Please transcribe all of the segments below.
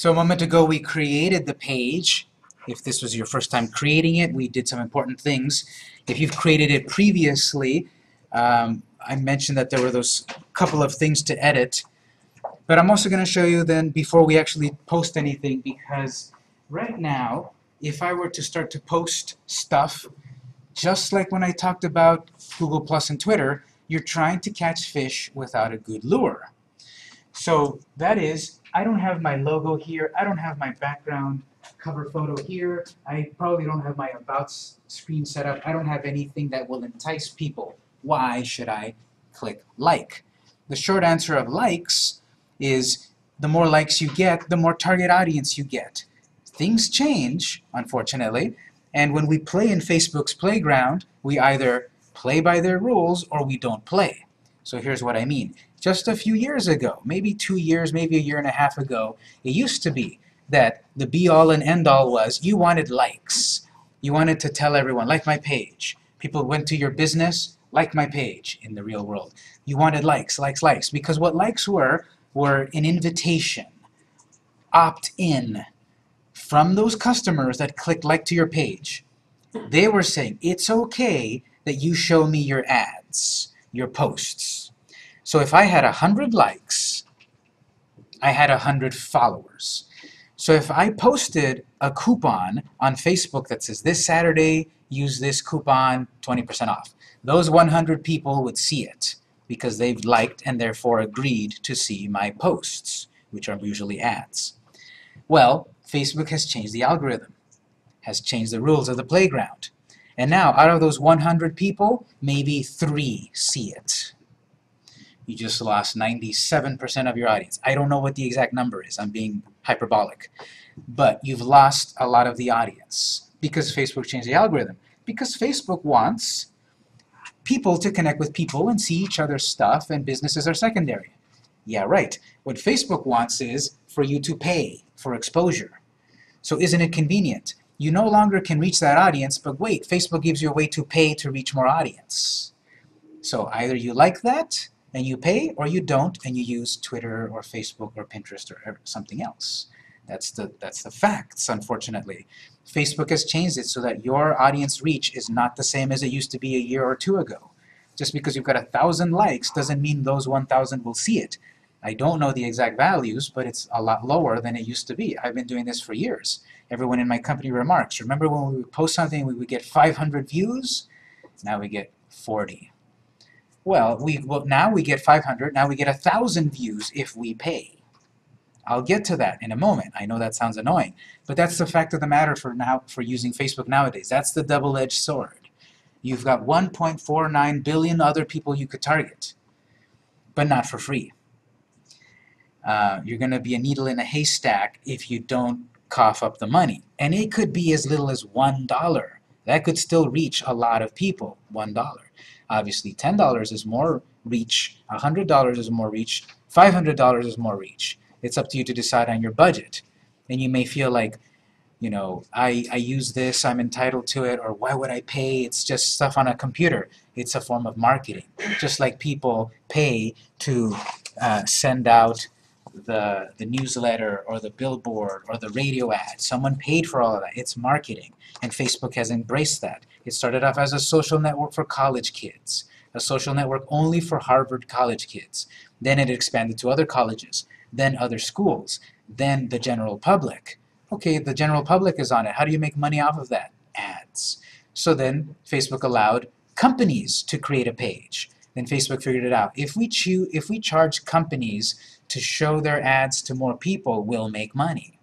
So a moment ago we created the page. If this was your first time creating it, we did some important things. If you've created it previously, um, I mentioned that there were those couple of things to edit. But I'm also going to show you then before we actually post anything because right now, if I were to start to post stuff, just like when I talked about Google Plus and Twitter, you're trying to catch fish without a good lure. So that is, I don't have my logo here, I don't have my background cover photo here, I probably don't have my About screen set up, I don't have anything that will entice people. Why should I click like? The short answer of likes is the more likes you get, the more target audience you get. Things change, unfortunately, and when we play in Facebook's playground, we either play by their rules or we don't play. So here's what I mean. Just a few years ago, maybe two years, maybe a year and a half ago, it used to be that the be-all and end-all was you wanted likes. You wanted to tell everyone, like my page. People went to your business, like my page in the real world. You wanted likes, likes, likes, because what likes were, were an invitation. Opt in from those customers that clicked like to your page. They were saying, it's okay that you show me your ads, your posts. So if I had 100 likes, I had 100 followers. So if I posted a coupon on Facebook that says, this Saturday, use this coupon, 20% off, those 100 people would see it because they've liked and therefore agreed to see my posts, which are usually ads. Well, Facebook has changed the algorithm, has changed the rules of the playground. And now, out of those 100 people, maybe three see it. You just lost 97% of your audience. I don't know what the exact number is. I'm being hyperbolic. But you've lost a lot of the audience because Facebook changed the algorithm. Because Facebook wants people to connect with people and see each other's stuff and businesses are secondary. Yeah, right. What Facebook wants is for you to pay for exposure. So isn't it convenient? You no longer can reach that audience, but wait, Facebook gives you a way to pay to reach more audience. So either you like that and you pay, or you don't and you use Twitter or Facebook or Pinterest or something else. That's the, that's the facts, unfortunately. Facebook has changed it so that your audience reach is not the same as it used to be a year or two ago. Just because you've got a thousand likes doesn't mean those 1,000 will see it. I don't know the exact values, but it's a lot lower than it used to be. I've been doing this for years. Everyone in my company remarks, remember when we would post something we would get 500 views? Now we get 40. Well, we well, now we get 500, now we get 1,000 views if we pay. I'll get to that in a moment. I know that sounds annoying, but that's the fact of the matter for now for using Facebook nowadays. That's the double-edged sword. You've got 1.49 billion other people you could target, but not for free. Uh, you're going to be a needle in a haystack if you don't cough up the money. And it could be as little as $1. That could still reach a lot of people, $1. Obviously, $10 is more reach, $100 is more reach, $500 is more reach. It's up to you to decide on your budget. And you may feel like, you know, I, I use this, I'm entitled to it, or why would I pay? It's just stuff on a computer. It's a form of marketing. Just like people pay to uh, send out the, the newsletter or the billboard or the radio ad. Someone paid for all of that. It's marketing. And Facebook has embraced that. It started off as a social network for college kids, a social network only for Harvard college kids. Then it expanded to other colleges, then other schools, then the general public. Okay, the general public is on it. How do you make money off of that? Ads. So then Facebook allowed companies to create a page. Then Facebook figured it out. If we choose, if we charge companies to show their ads to more people, we'll make money.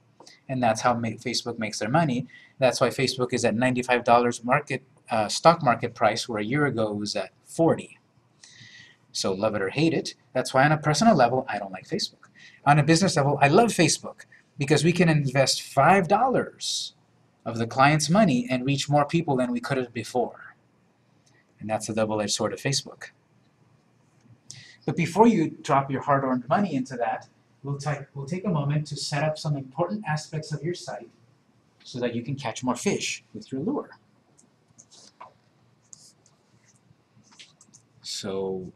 And that's how Facebook makes their money. That's why Facebook is at $95 market uh, stock market price, where a year ago was at 40. So love it or hate it. That's why on a personal level, I don't like Facebook. On a business level, I love Facebook because we can invest $5 of the client's money and reach more people than we could have before. And that's the double-edged sword of Facebook. But before you drop your hard-earned money into that, we'll, we'll take a moment to set up some important aspects of your site so that you can catch more fish with your lure. So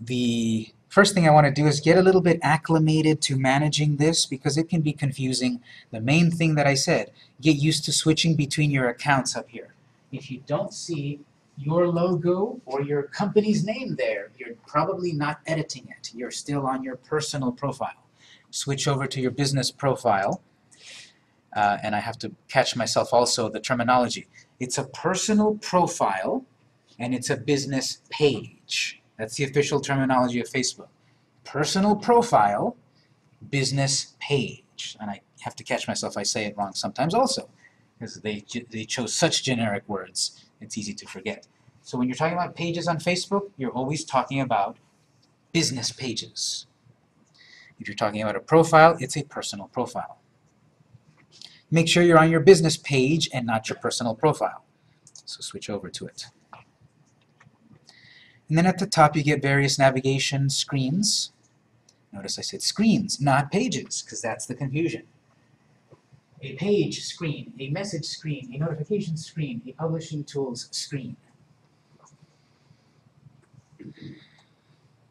the First thing I want to do is get a little bit acclimated to managing this because it can be confusing. The main thing that I said, get used to switching between your accounts up here. If you don't see your logo or your company's name there, you're probably not editing it. You're still on your personal profile. Switch over to your business profile. Uh, and I have to catch myself also the terminology. It's a personal profile and it's a business page. That's the official terminology of Facebook. Personal profile, business page. And I have to catch myself, I say it wrong sometimes also, because they, they chose such generic words, it's easy to forget. So when you're talking about pages on Facebook, you're always talking about business pages. If you're talking about a profile, it's a personal profile. Make sure you're on your business page and not your personal profile. So switch over to it. And then at the top you get various navigation screens. Notice I said screens, not pages, because that's the confusion. A page screen, a message screen, a notification screen, a publishing tools screen.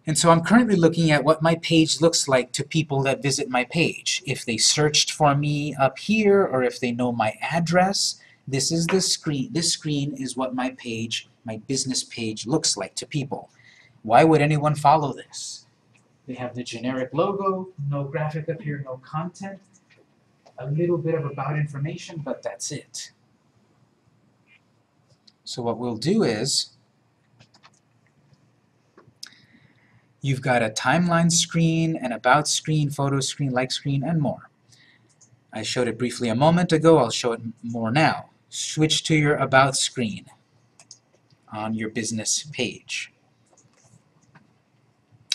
And so I'm currently looking at what my page looks like to people that visit my page. If they searched for me up here, or if they know my address, this is the screen. This screen is what my page, my business page, looks like to people. Why would anyone follow this? They have the generic logo, no graphic up here, no content, a little bit of about information, but that's it. So what we'll do is, you've got a timeline screen, an about screen, photo screen, like screen, and more. I showed it briefly a moment ago, I'll show it more now. Switch to your about screen on your business page.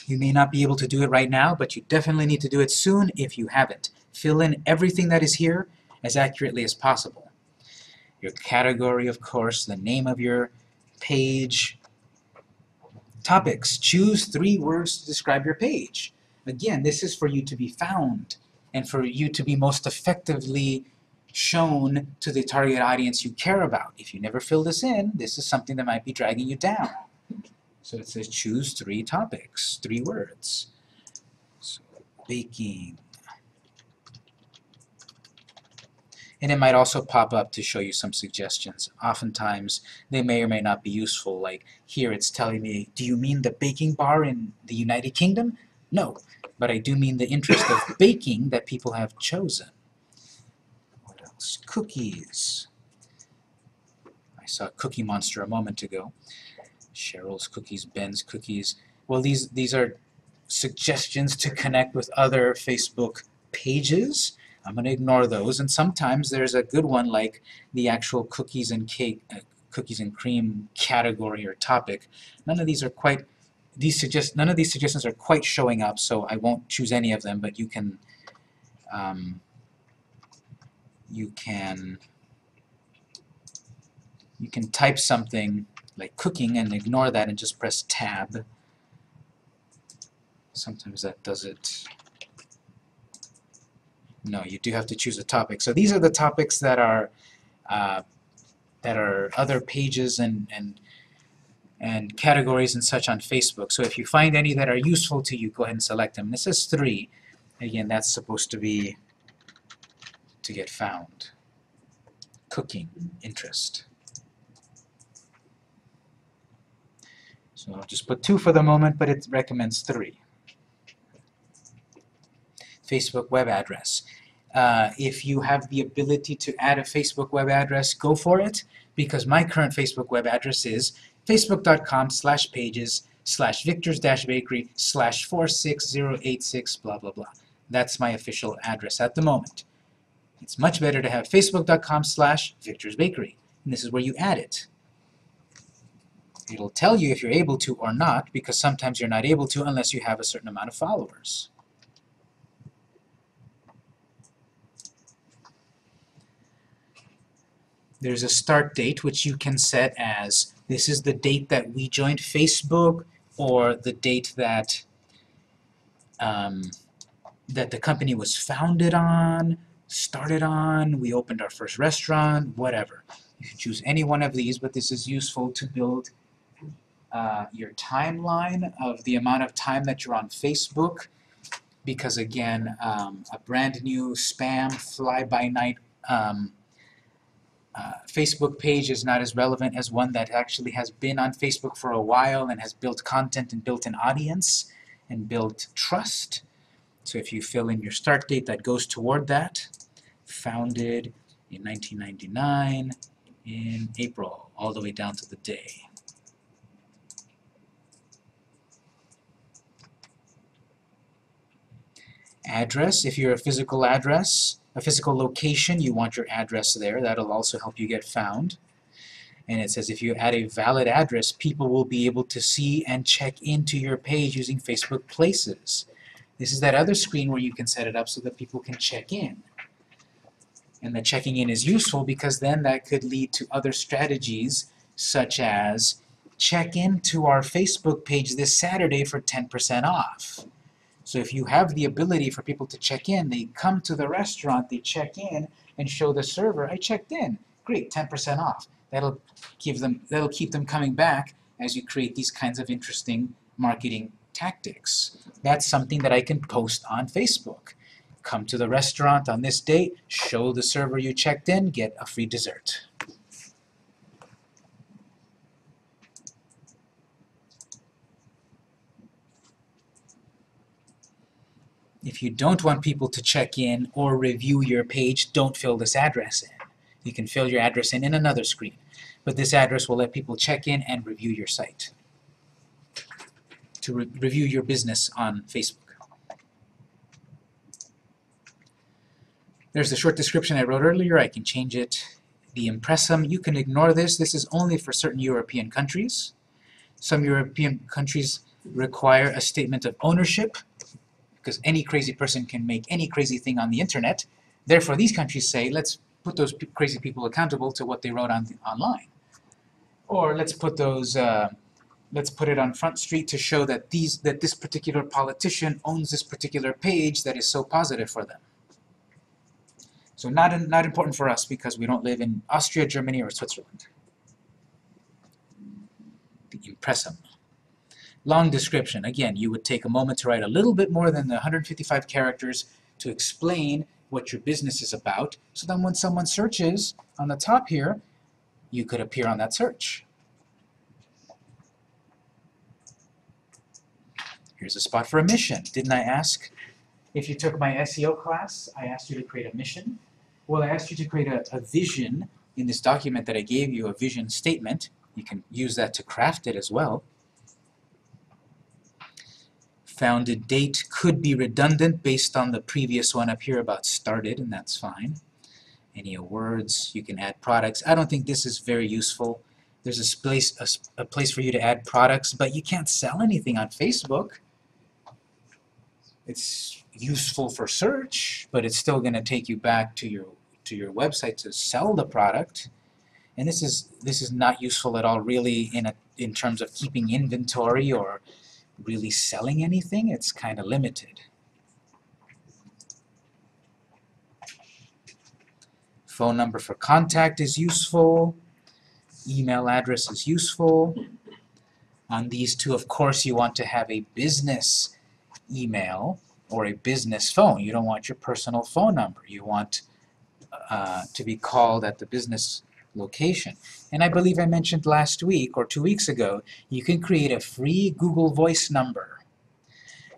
You may not be able to do it right now, but you definitely need to do it soon if you haven't. Fill in everything that is here as accurately as possible. Your category, of course, the name of your page, Topics. Choose three words to describe your page. Again, this is for you to be found and for you to be most effectively shown to the target audience you care about. If you never fill this in, this is something that might be dragging you down. So it says choose three topics, three words. So baking, and it might also pop up to show you some suggestions. Oftentimes, they may or may not be useful, like here it's telling me, do you mean the baking bar in the United Kingdom? No, but I do mean the interest of baking that people have chosen. What else? Cookies. I saw Cookie Monster a moment ago. Cheryl's Cookies, Ben's Cookies. Well, these, these are suggestions to connect with other Facebook pages I'm going to ignore those, and sometimes there's a good one like the actual cookies and cake, uh, cookies and cream category or topic. None of these are quite these suggest none of these suggestions are quite showing up, so I won't choose any of them. But you can um, you can you can type something like cooking and ignore that and just press tab. Sometimes that does it no, you do have to choose a topic. So these are the topics that are uh, that are other pages and and and categories and such on Facebook. So if you find any that are useful to you, go ahead and select them. This is three. Again, that's supposed to be to get found. Cooking interest. So I'll just put two for the moment, but it recommends three. Facebook web address. Uh, if you have the ability to add a Facebook web address, go for it, because my current Facebook web address is facebook.com slash pages slash victors-bakery slash 46086 blah blah blah. That's my official address at the moment. It's much better to have facebook.com slash victors bakery, and this is where you add it. It'll tell you if you're able to or not, because sometimes you're not able to unless you have a certain amount of followers. There's a start date which you can set as this is the date that we joined Facebook or the date that um, that the company was founded on, started on, we opened our first restaurant, whatever. You can choose any one of these, but this is useful to build uh, your timeline of the amount of time that you're on Facebook, because again, um, a brand new spam fly-by-night um, uh, Facebook page is not as relevant as one that actually has been on Facebook for a while and has built content and built an audience and built trust. So if you fill in your start date, that goes toward that. Founded in 1999 in April, all the way down to the day. Address, if you're a physical address, a physical location, you want your address there. That'll also help you get found. And it says if you add a valid address, people will be able to see and check into your page using Facebook Places. This is that other screen where you can set it up so that people can check in. And the checking in is useful because then that could lead to other strategies such as check in to our Facebook page this Saturday for 10% off. So if you have the ability for people to check in, they come to the restaurant, they check in, and show the server, I checked in. Great, 10% off. That'll give them that'll keep them coming back as you create these kinds of interesting marketing tactics. That's something that I can post on Facebook. Come to the restaurant on this date, show the server you checked in, get a free dessert. If you don't want people to check in or review your page, don't fill this address in. You can fill your address in in another screen. But this address will let people check in and review your site. To re review your business on Facebook. There's the short description I wrote earlier. I can change it. The impressum, you can ignore this. This is only for certain European countries. Some European countries require a statement of ownership because any crazy person can make any crazy thing on the internet. Therefore, these countries say, let's put those crazy people accountable to what they wrote on the, online. Or let's put those, uh, let's put it on Front Street to show that these that this particular politician owns this particular page that is so positive for them. So not in, not important for us because we don't live in Austria, Germany, or Switzerland. The impressum. Long description. Again, you would take a moment to write a little bit more than the 155 characters to explain what your business is about, so then when someone searches on the top here, you could appear on that search. Here's a spot for a mission. Didn't I ask if you took my SEO class, I asked you to create a mission? Well, I asked you to create a, a vision in this document that I gave you, a vision statement. You can use that to craft it as well. Founded date could be redundant based on the previous one up here about started, and that's fine. Any words, you can add products. I don't think this is very useful. There's a place, a, a place for you to add products, but you can't sell anything on Facebook. It's useful for search, but it's still going to take you back to your to your website to sell the product. And this is this is not useful at all really in a in terms of keeping inventory or really selling anything, it's kind of limited. Phone number for contact is useful. Email address is useful. On these two, of course, you want to have a business email or a business phone. You don't want your personal phone number. You want uh, to be called at the business location. And I believe I mentioned last week or two weeks ago, you can create a free Google Voice number.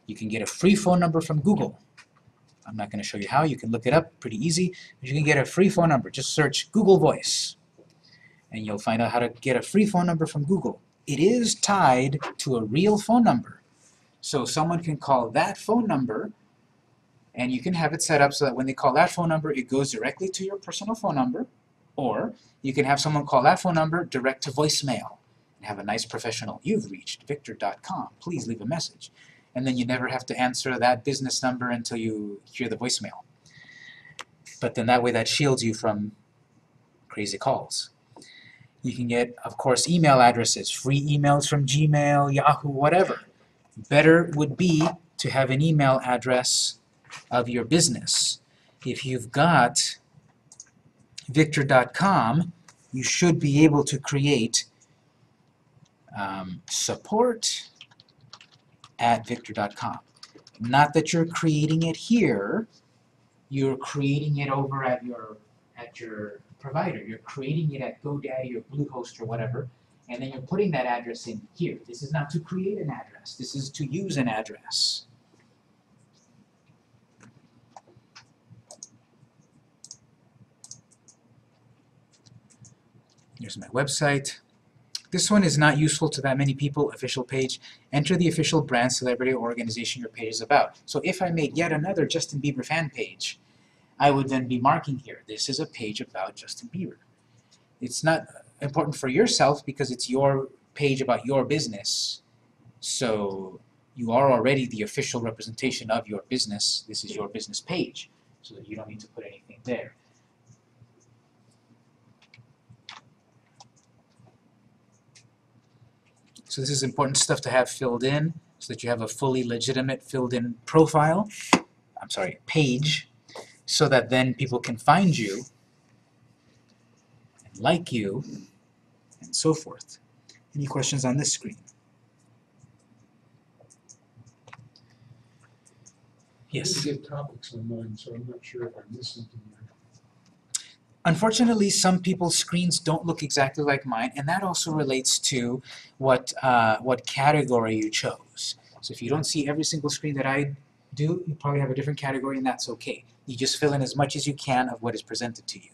You can get a free phone number from Google. I'm not going to show you how. You can look it up pretty easy. But you can get a free phone number. Just search Google Voice. And you'll find out how to get a free phone number from Google. It is tied to a real phone number. So someone can call that phone number and you can have it set up so that when they call that phone number, it goes directly to your personal phone number or you can have someone call that phone number direct to voicemail and have a nice professional, you've reached victor.com, please leave a message. And then you never have to answer that business number until you hear the voicemail. But then that way that shields you from crazy calls. You can get, of course, email addresses, free emails from Gmail, Yahoo, whatever. Better would be to have an email address of your business. If you've got victor.com, you should be able to create um, support at victor.com. Not that you're creating it here, you're creating it over at your at your provider. You're creating it at GoDaddy or Bluehost or whatever, and then you're putting that address in here. This is not to create an address. This is to use an address. Here's my website. This one is not useful to that many people, official page. Enter the official brand, celebrity, or organization your page is about. So if I made yet another Justin Bieber fan page, I would then be marking here, this is a page about Justin Bieber. It's not important for yourself because it's your page about your business. So you are already the official representation of your business. This is your business page, so you don't need to put anything there. So this is important stuff to have filled in so that you have a fully legitimate filled in profile, I'm sorry, page, so that then people can find you and like you and so forth. Any questions on this screen? Yes? I didn't get topics on so I'm not sure if I missed something. Unfortunately, some people's screens don't look exactly like mine, and that also relates to what, uh, what category you chose. So if you don't see every single screen that I do, you probably have a different category, and that's okay. You just fill in as much as you can of what is presented to you.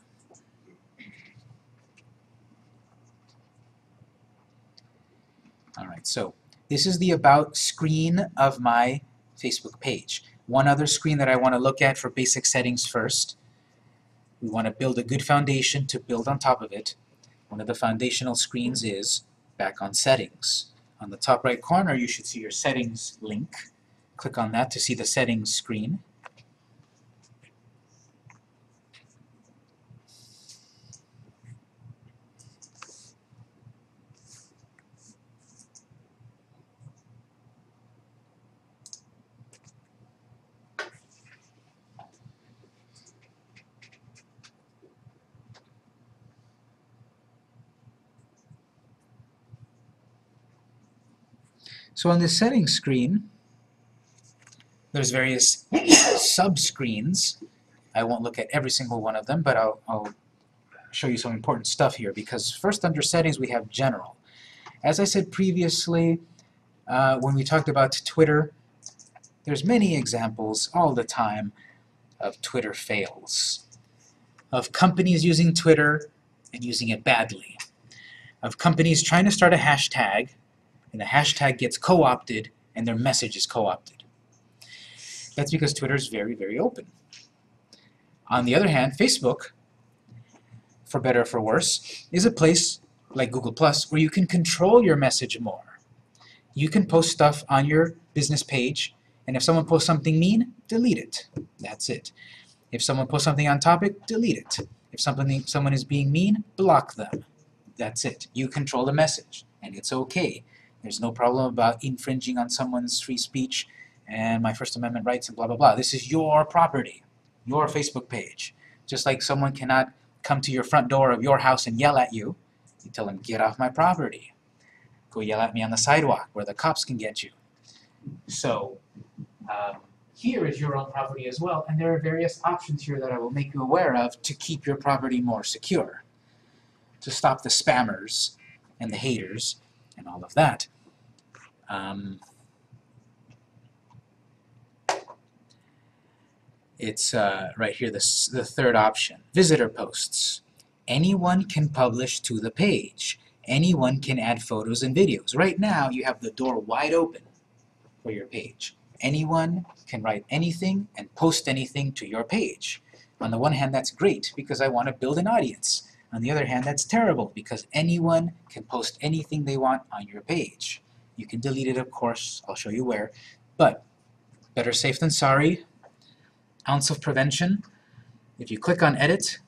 Alright, so this is the About screen of my Facebook page. One other screen that I want to look at for basic settings first. We want to build a good foundation to build on top of it. One of the foundational screens is back on settings. On the top right corner you should see your settings link. Click on that to see the settings screen. So on the settings screen, there's various sub-screens. I won't look at every single one of them, but I'll, I'll show you some important stuff here because first under settings we have general. As I said previously, uh, when we talked about Twitter, there's many examples all the time of Twitter fails, of companies using Twitter and using it badly, of companies trying to start a hashtag and the hashtag gets co-opted and their message is co-opted. That's because Twitter is very, very open. On the other hand, Facebook, for better or for worse, is a place like Google Plus where you can control your message more. You can post stuff on your business page, and if someone posts something mean, delete it. That's it. If someone posts something on topic, delete it. If something, someone is being mean, block them. That's it. You control the message, and it's okay. There's no problem about infringing on someone's free speech and my First Amendment rights and blah, blah, blah. This is your property, your Facebook page. Just like someone cannot come to your front door of your house and yell at you, you tell them, get off my property. Go yell at me on the sidewalk where the cops can get you. So, um, here is your own property as well, and there are various options here that I will make you aware of to keep your property more secure, to stop the spammers and the haters and all of that. Um, it's uh, right here, the, the third option, visitor posts. Anyone can publish to the page. Anyone can add photos and videos. Right now, you have the door wide open for your page. Anyone can write anything and post anything to your page. On the one hand, that's great because I want to build an audience. On the other hand, that's terrible because anyone can post anything they want on your page. You can delete it, of course, I'll show you where, but better safe than sorry. Ounce of prevention. If you click on edit,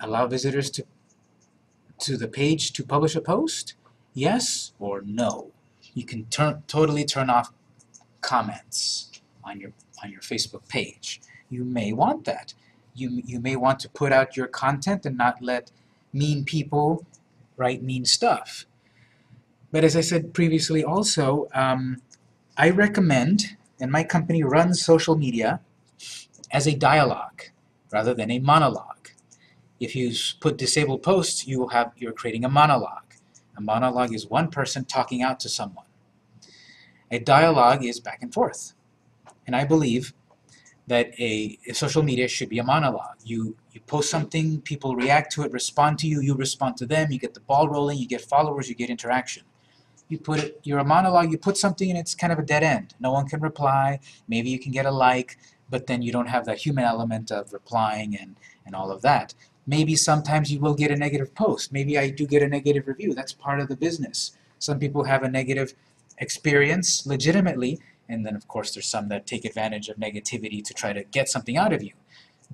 allow visitors to, to the page to publish a post, yes or no. You can turn, totally turn off comments on your, on your Facebook page. You may want that you, you may want to put out your content and not let mean people write mean stuff. But as I said previously also, um, I recommend, and my company runs social media as a dialogue rather than a monologue. If you put disabled posts, you will have, you're creating a monologue. A monologue is one person talking out to someone. A dialogue is back and forth. And I believe that a, a social media should be a monologue. You you post something, people react to it, respond to you, you respond to them, you get the ball rolling, you get followers, you get interaction. You put it you're a monologue, you put something and it's kind of a dead end. No one can reply, maybe you can get a like, but then you don't have the human element of replying and, and all of that. Maybe sometimes you will get a negative post. Maybe I do get a negative review. That's part of the business. Some people have a negative experience legitimately, and then of course there's some that take advantage of negativity to try to get something out of you.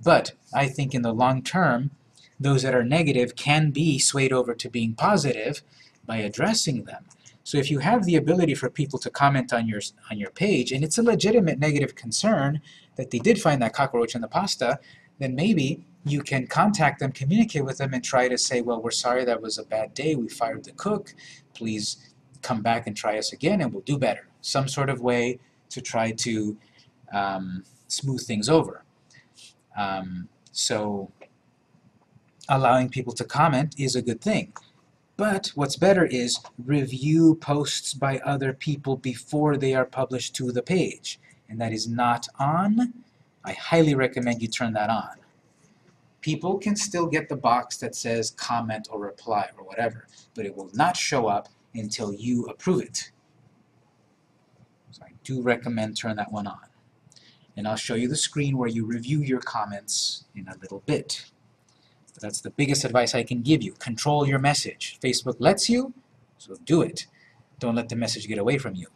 But I think in the long term, those that are negative can be swayed over to being positive by addressing them. So if you have the ability for people to comment on your on your page, and it's a legitimate negative concern that they did find that cockroach in the pasta, then maybe you can contact them, communicate with them, and try to say, well, we're sorry that was a bad day. We fired the cook. Please come back and try us again, and we'll do better. Some sort of way to try to um, smooth things over. Um, so allowing people to comment is a good thing. But what's better is review posts by other people before they are published to the page. And that is not on. I highly recommend you turn that on. People can still get the box that says comment or reply or whatever, but it will not show up until you approve it. Do recommend turn that one on. And I'll show you the screen where you review your comments in a little bit. But that's the biggest advice I can give you. Control your message. Facebook lets you, so do it. Don't let the message get away from you.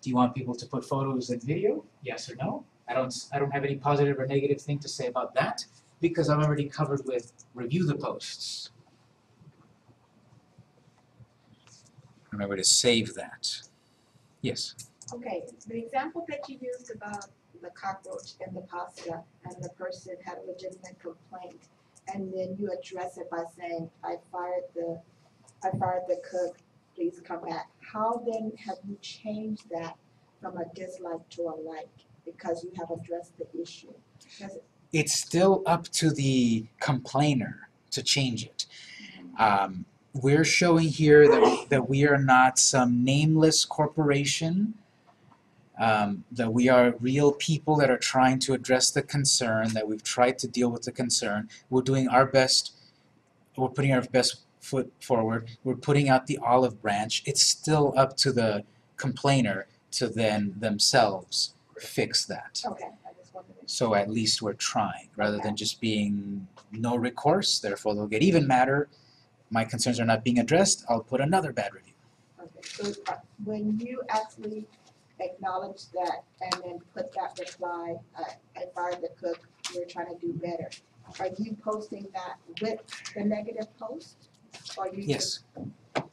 Do you want people to put photos and video? Yes or no? I don't, I don't have any positive or negative thing to say about that because I'm already covered with review the posts. Remember to save that. Yes. Okay, the example that you used about the cockroach and the pasta and the person had a legitimate complaint and then you address it by saying, I fired the, I fired the cook, please come back. How then have you changed that from a dislike to a like? Because you have addressed the issue. It's still up to the complainer to change it. Um, we're showing here that, that we are not some nameless corporation, um, that we are real people that are trying to address the concern, that we've tried to deal with the concern. We're doing our best, we're putting our best foot forward, we're putting out the olive branch. It's still up to the complainer to then themselves fix that. Okay, I just wanted to. So at least we're trying, rather than just being no recourse, therefore they'll get even madder. My concerns are not being addressed, I'll put another bad review. Okay, so uh, when you actually acknowledge that and then put that reply, uh, I fired the cook, we're trying to do better, are you posting that with the negative post? Or you Yes.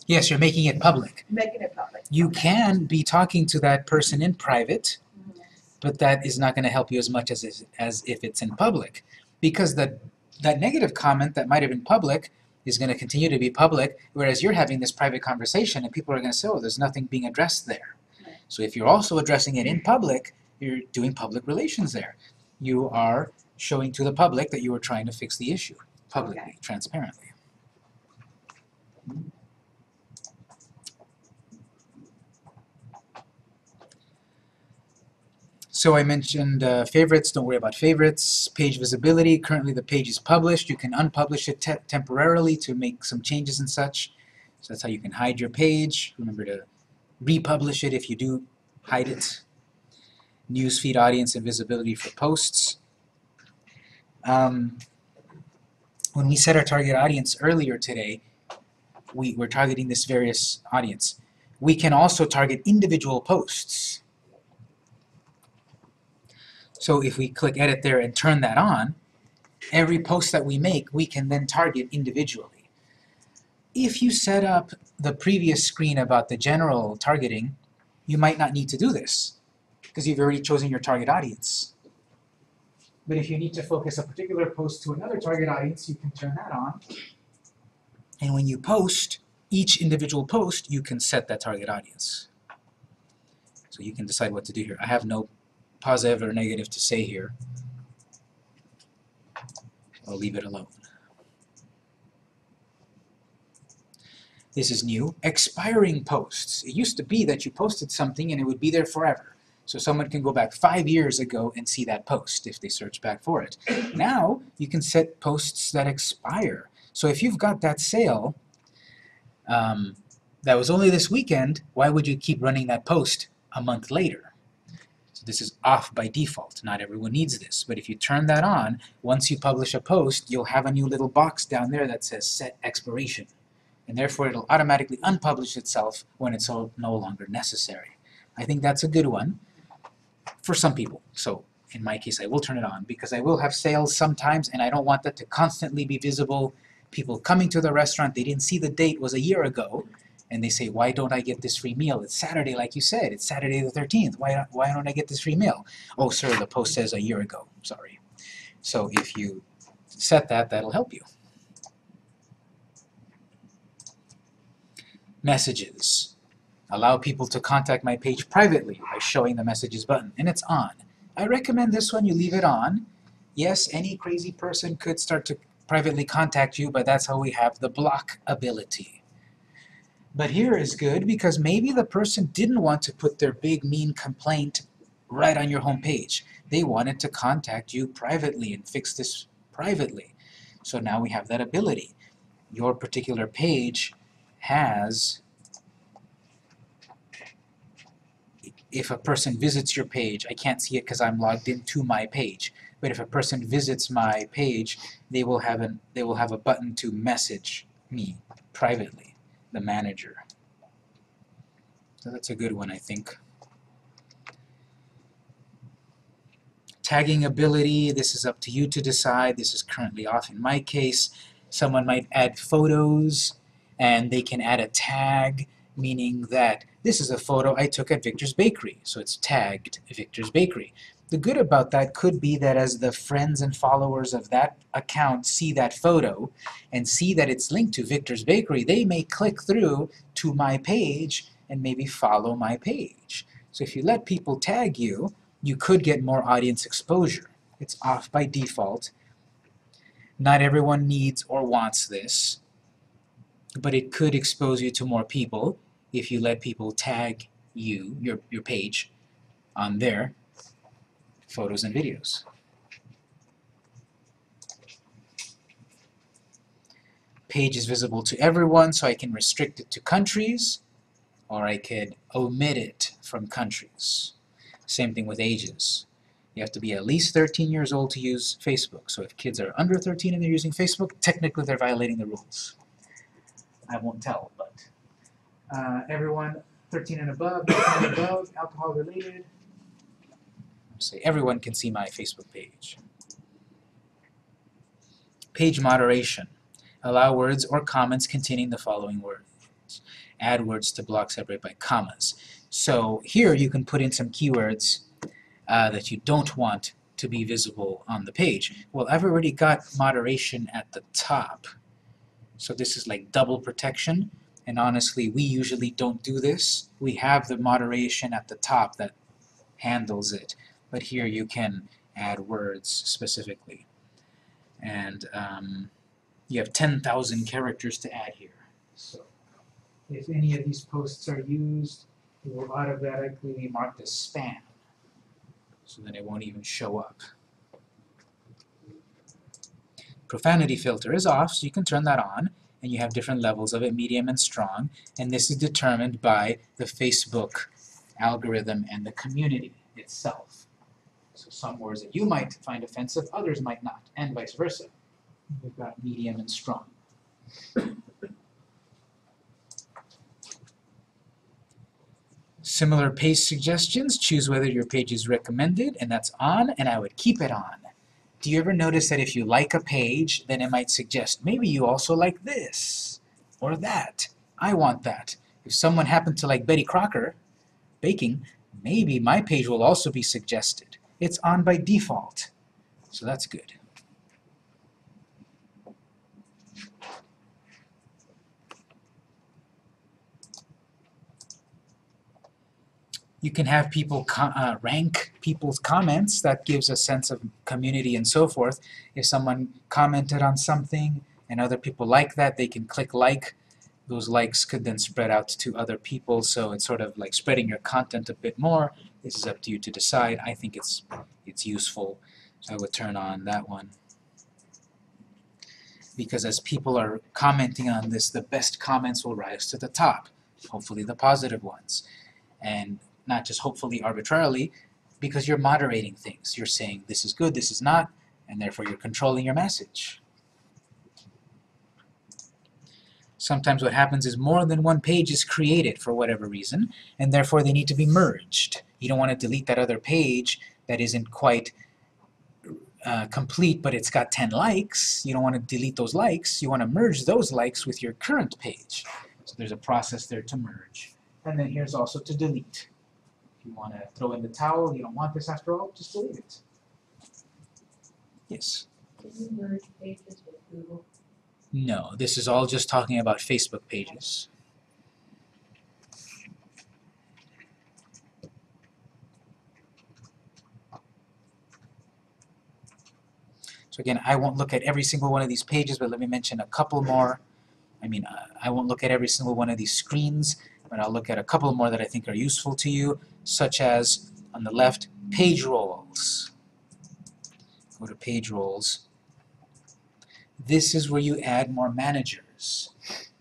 Yes, you're making it public. making it public? You can be talking to that person in private, Mhm. but that is not gonna help you as much as, is- as if it's in public. Because that, that negative comment that might have been public is gonna continue to be public, whereas you're having this private conversation and people are gonna say, oh, there's nothing being addressed there. Right. So if you're also addressing it in public, you're doing public relations there. You are showing to the public that you are trying to fix the issue publicly, Okay. transparently. So I mentioned uh, favorites, don't worry about favorites. Page visibility, currently the page is published. You can unpublish it te- temporarily to make some changes and such. So that's how you can hide your page. Remember to republish it if you do hide it. Newsfeed audience and visibility for posts. Um, when we set our target audience earlier today, we were targeting this various audience. We can also target individual posts. So if we click edit there and turn that on, every post that we make, we can then target individually. If you set up the previous screen about the general targeting, you might not need to do this because you've already chosen your target audience. But if you need to focus a particular post to another target audience, you can turn that on. And when you post, each individual post, you can set that target audience. So you can decide what to do here. I have no positive or negative to say here. I'll leave it alone. This is new. Expiring posts. It used to be that you posted something and it would be there forever. So someone can go back five years ago and see that post if they search back for it. Now you can set posts that expire. So if you've got that sale um, that was only this weekend, why would you keep running that post a month later? This is off by default. Not everyone needs this. But if you turn that on, once you publish a post, you'll have a new little box down there that says set expiration. And therefore it'll automatically unpublish itself when it's no longer necessary. I think that's a good one for some people. So in my case, I will turn it on because I will have sales sometimes and I don't want that to constantly be visible. People coming to the restaurant, they didn't see the date was a year ago and they say, why don't I get this free meal? It's Saturday, like you said. It's Saturday the 13th. Why, why don't I get this free meal? Oh, sir, the post says a year ago. Sorry. So if you set that, that'll help you. Messages. Allow people to contact my page privately by showing the messages button, and it's on. I recommend this one, you leave it on. Yes, any crazy person could start to privately contact you, but that's how we have the block ability. But here is good because maybe the person didn't want to put their big mean complaint right on your home page. They wanted to contact you privately and fix this privately. So now we have that ability. Your particular page has if a person visits your page, I can't see it because I'm logged into my page. But if a person visits my page, they will have an they will have a button to message me privately, the manager. So that's a good one, I think. Tagging ability, this is up to you to decide. This is currently off in my case. Someone might add photos and they can add a tag meaning that this is a photo I took at Victor's Bakery, so it's tagged Victor's Bakery. The good about that could be that as the friends and followers of that account see that photo and see that it's linked to Victor's Bakery, they may click through to my page and maybe follow my page. So if you let people tag you, you could get more audience exposure. It's off by default. Not everyone needs or wants this, but it could expose you to more people if you let people tag you, your, your page, on their photos and videos. Page is visible to everyone, so I can restrict it to countries, or I could omit it from countries. Same thing with ages. You have to be at least 13 years old to use Facebook. So if kids are under 13 and they're using Facebook, technically they're violating the rules. I won't tell, but uh, everyone 13 and above, 13 and above, alcohol related. Say everyone can see my Facebook page. Page moderation. Allow words or comments containing the following words. Add words to block separate by commas. So here you can put in some keywords uh, that you don't want to be visible on the page. Well, I've already got moderation at the top. So this is like double protection. And honestly, we usually don't do this. We have the moderation at the top that handles it. But here you can add words specifically. And um, you have 10,000 characters to add here. So if any of these posts are used, it will automatically be marked as spam. So then it won't even show up. Profanity filter is off, so you can turn that on and you have different levels of it, medium and strong, and this is determined by the Facebook algorithm and the community itself. So some words that you might find offensive, others might not, and vice versa. We've got medium and strong. Similar page suggestions, choose whether your page is recommended, and that's on, and I would keep it on. Do you ever notice that if you like a page, then it might suggest, maybe you also like this, or that. I want that. If someone happened to like Betty Crocker baking, maybe my page will also be suggested it's on by default. So that's good. You can have people uh, rank people's comments. That gives a sense of community and so forth. If someone commented on something and other people like that, they can click like those likes could then spread out to other people, so it's sort of like spreading your content a bit more. This is up to you to decide. I think it's it's useful. So I would turn on that one. Because as people are commenting on this, the best comments will rise to the top. Hopefully the positive ones. And not just hopefully arbitrarily, because you're moderating things. You're saying this is good, this is not, and therefore you're controlling your message. Sometimes what happens is more than one page is created for whatever reason, and therefore they need to be merged. You don't want to delete that other page that isn't quite uh, complete, but it's got 10 likes. You don't want to delete those likes. You want to merge those likes with your current page. So there's a process there to merge. And then here's also to delete. If you want to throw in the towel, you don't want this after all, just delete it. Yes. Can you merge pages with Google? No, this is all just talking about Facebook pages. So again, I won't look at every single one of these pages, but let me mention a couple more. I mean, I won't look at every single one of these screens, but I'll look at a couple more that I think are useful to you, such as on the left, page roles. Go to page roles. This is where you add more managers.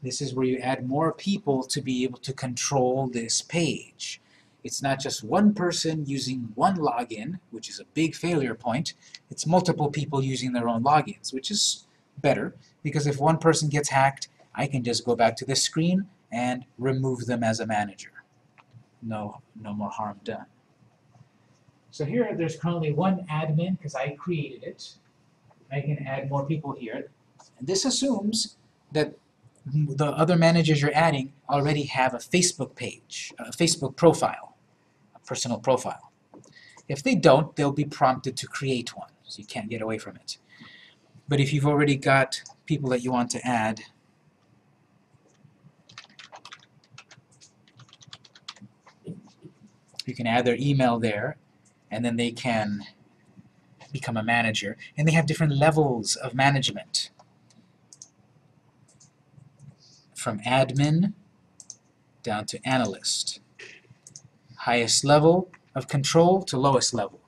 This is where you add more people to be able to control this page. It's not just one person using one login, which is a big failure point. It's multiple people using their own logins, which is better because if one person gets hacked, I can just go back to this screen and remove them as a manager. No, no more harm done. So here there's currently one admin because I created it. I can add more people here. And this assumes that the other managers you're adding already have a Facebook page, a Facebook profile, a personal profile. If they don't, they'll be prompted to create one, so you can't get away from it. But if you've already got people that you want to add, you can add their email there, and then they can become a manager. And they have different levels of management. From admin down to analyst. Highest level of control to lowest level.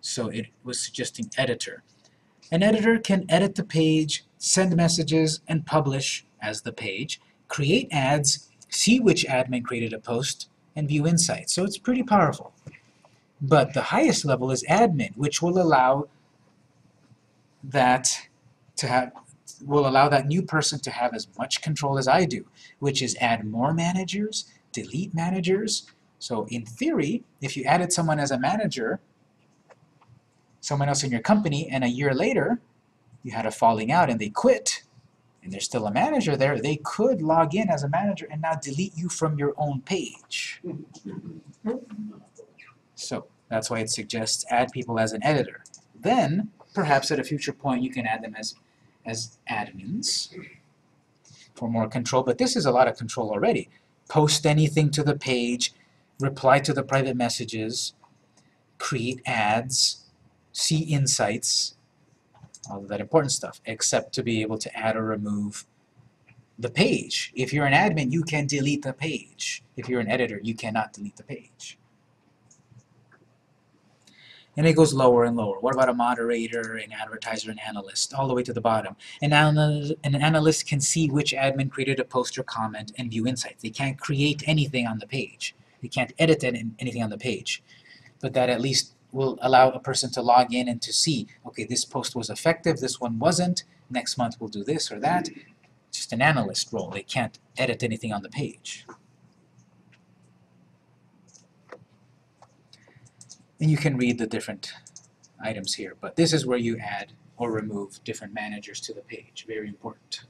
So it was suggesting editor. An editor can edit the page, send messages, and publish as the page, create ads, see which admin created a post, and view insights. So it's pretty powerful. But the highest level is admin, which will allow that to have will allow that new person to have as much control as I do, which is add more managers, delete managers. So in theory, if you added someone as a manager, someone else in your company, and a year later you had a falling out and they quit, and there's still a manager there, they could log in as a manager and now delete you from your own page. Mm-hmm. So that's why it suggests add people as an editor. Then, perhaps at a future point, you can add them as, as admins for more control. But this is a lot of control already. Post anything to the page, reply to the private messages, create ads, see insights, all of that important stuff, except to be able to add or remove the page. If you're an admin, you can delete the page. If you're an editor, you cannot delete the page. And it goes lower and lower. What about a moderator, an advertiser, an analyst, all the way to the bottom? An, anal an analyst can see which admin created a post or comment and view insights. They can't create anything on the page. They can't edit anything on the page. But that at least will allow a person to log in and to see, okay, this post was effective, this one wasn't, next month we'll do this or that. Just an analyst role. They can't edit anything on the page. And you can read the different items here, but this is where you add or remove different managers to the page. Very important.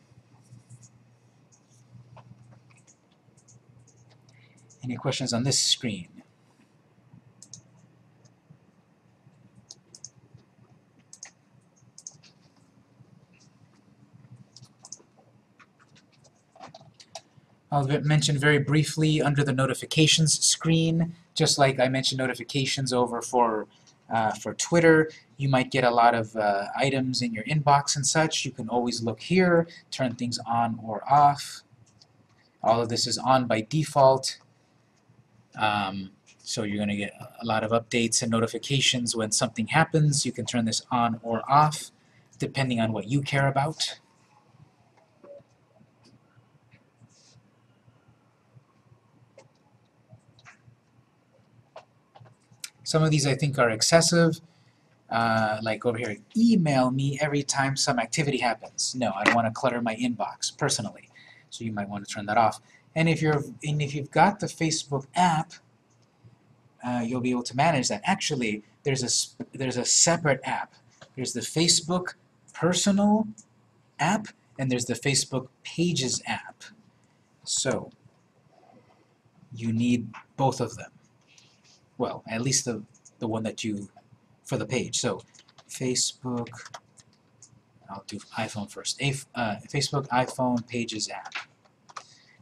Any questions on this screen? I'll mention very briefly under the notifications screen, Just like I mentioned notifications over for, uh, for Twitter, you might get a lot of uh, items in your inbox and such. You can always look here, turn things on or off. All of this is on by default. Um, so you're going to get a lot of updates and notifications when something happens. You can turn this on or off depending on what you care about. Some of these I think are excessive. Uh, like over here, email me every time some activity happens. No, I don't want to clutter my inbox personally. So you might want to turn that off. And if you're and if you've got the Facebook app, uh, you'll be able to manage that. Actually, there's a there's a separate app. There's the Facebook personal app and there's the Facebook Pages app. So you need both of them. Well, at least the the one that you for the page. So Facebook I'll do iPhone first. A, uh, Facebook iPhone Pages app.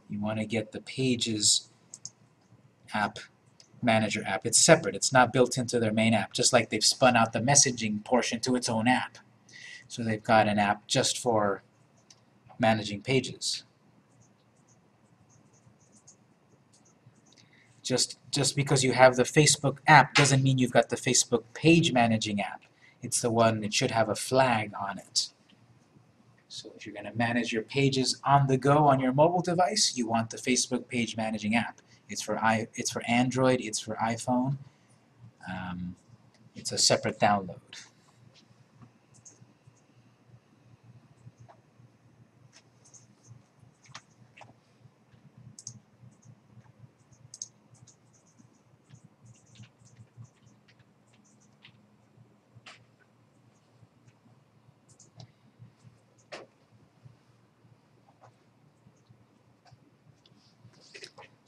You want to get the Pages app Manager app. It's separate. It's not built into their main app, just like they've spun out the messaging portion to its own app. So they've got an app just for managing pages. Just, just because you have the Facebook app doesn't mean you've got the Facebook page managing app. It's the one that should have a flag on it. So if you're going to manage your pages on the go on your mobile device, you want the Facebook page managing app. It's for i it's for Android, it's for iPhone. Um, it's a separate download.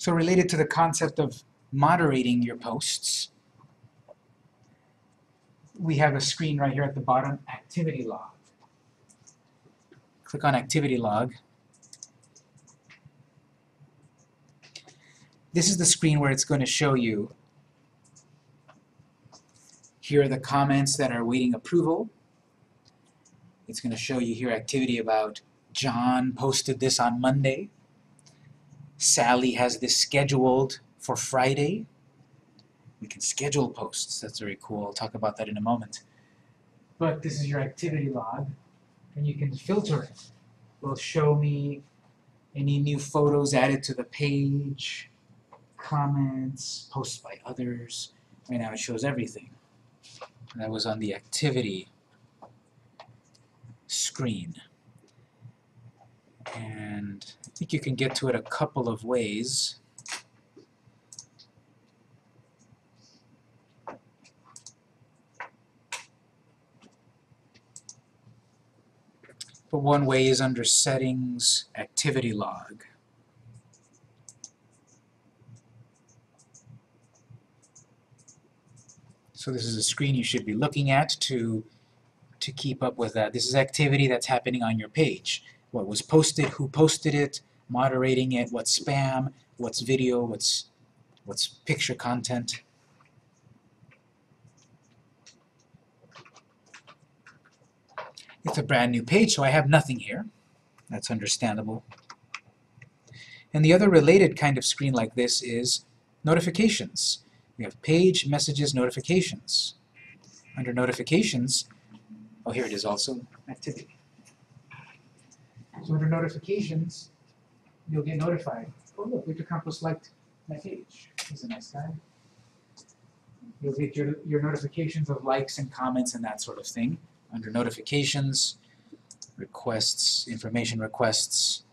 So related to the concept of moderating your posts, we have a screen right here at the bottom, activity log. Click on activity log. This is the screen where it's going to show you here are the comments that are awaiting approval. It's going to show you here activity about John posted this on Monday. Sally has this scheduled for Friday. We can schedule posts. That's very cool. I'll talk about that in a moment. But this is your activity log, and you can filter it. Will show me any new photos added to the page, comments, posts by others. Right now it shows everything. That was on the activity screen. And I think you can get to it a couple of ways. But one way is under Settings, Activity Log. So this is a screen you should be looking at to, to keep up with that. This is activity that's happening on your page. What was posted, who posted it, moderating it, what's spam, what's video, what's, what's picture content. It's a brand new page, so I have nothing here. That's understandable. And the other related kind of screen like this is notifications. We have page, messages, notifications. Under notifications, oh here it is also, activity. So under notifications, you'll get notified. Oh look, Victor Campos liked my page. He's a nice guy. You'll get your, your notifications of likes and comments and that sort of thing. Under notifications, requests, information requests,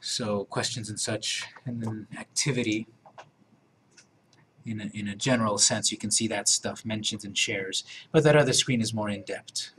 so questions and such, and then activity. In a, in a general sense, you can see that stuff mentions and shares, but that other screen is more in-depth.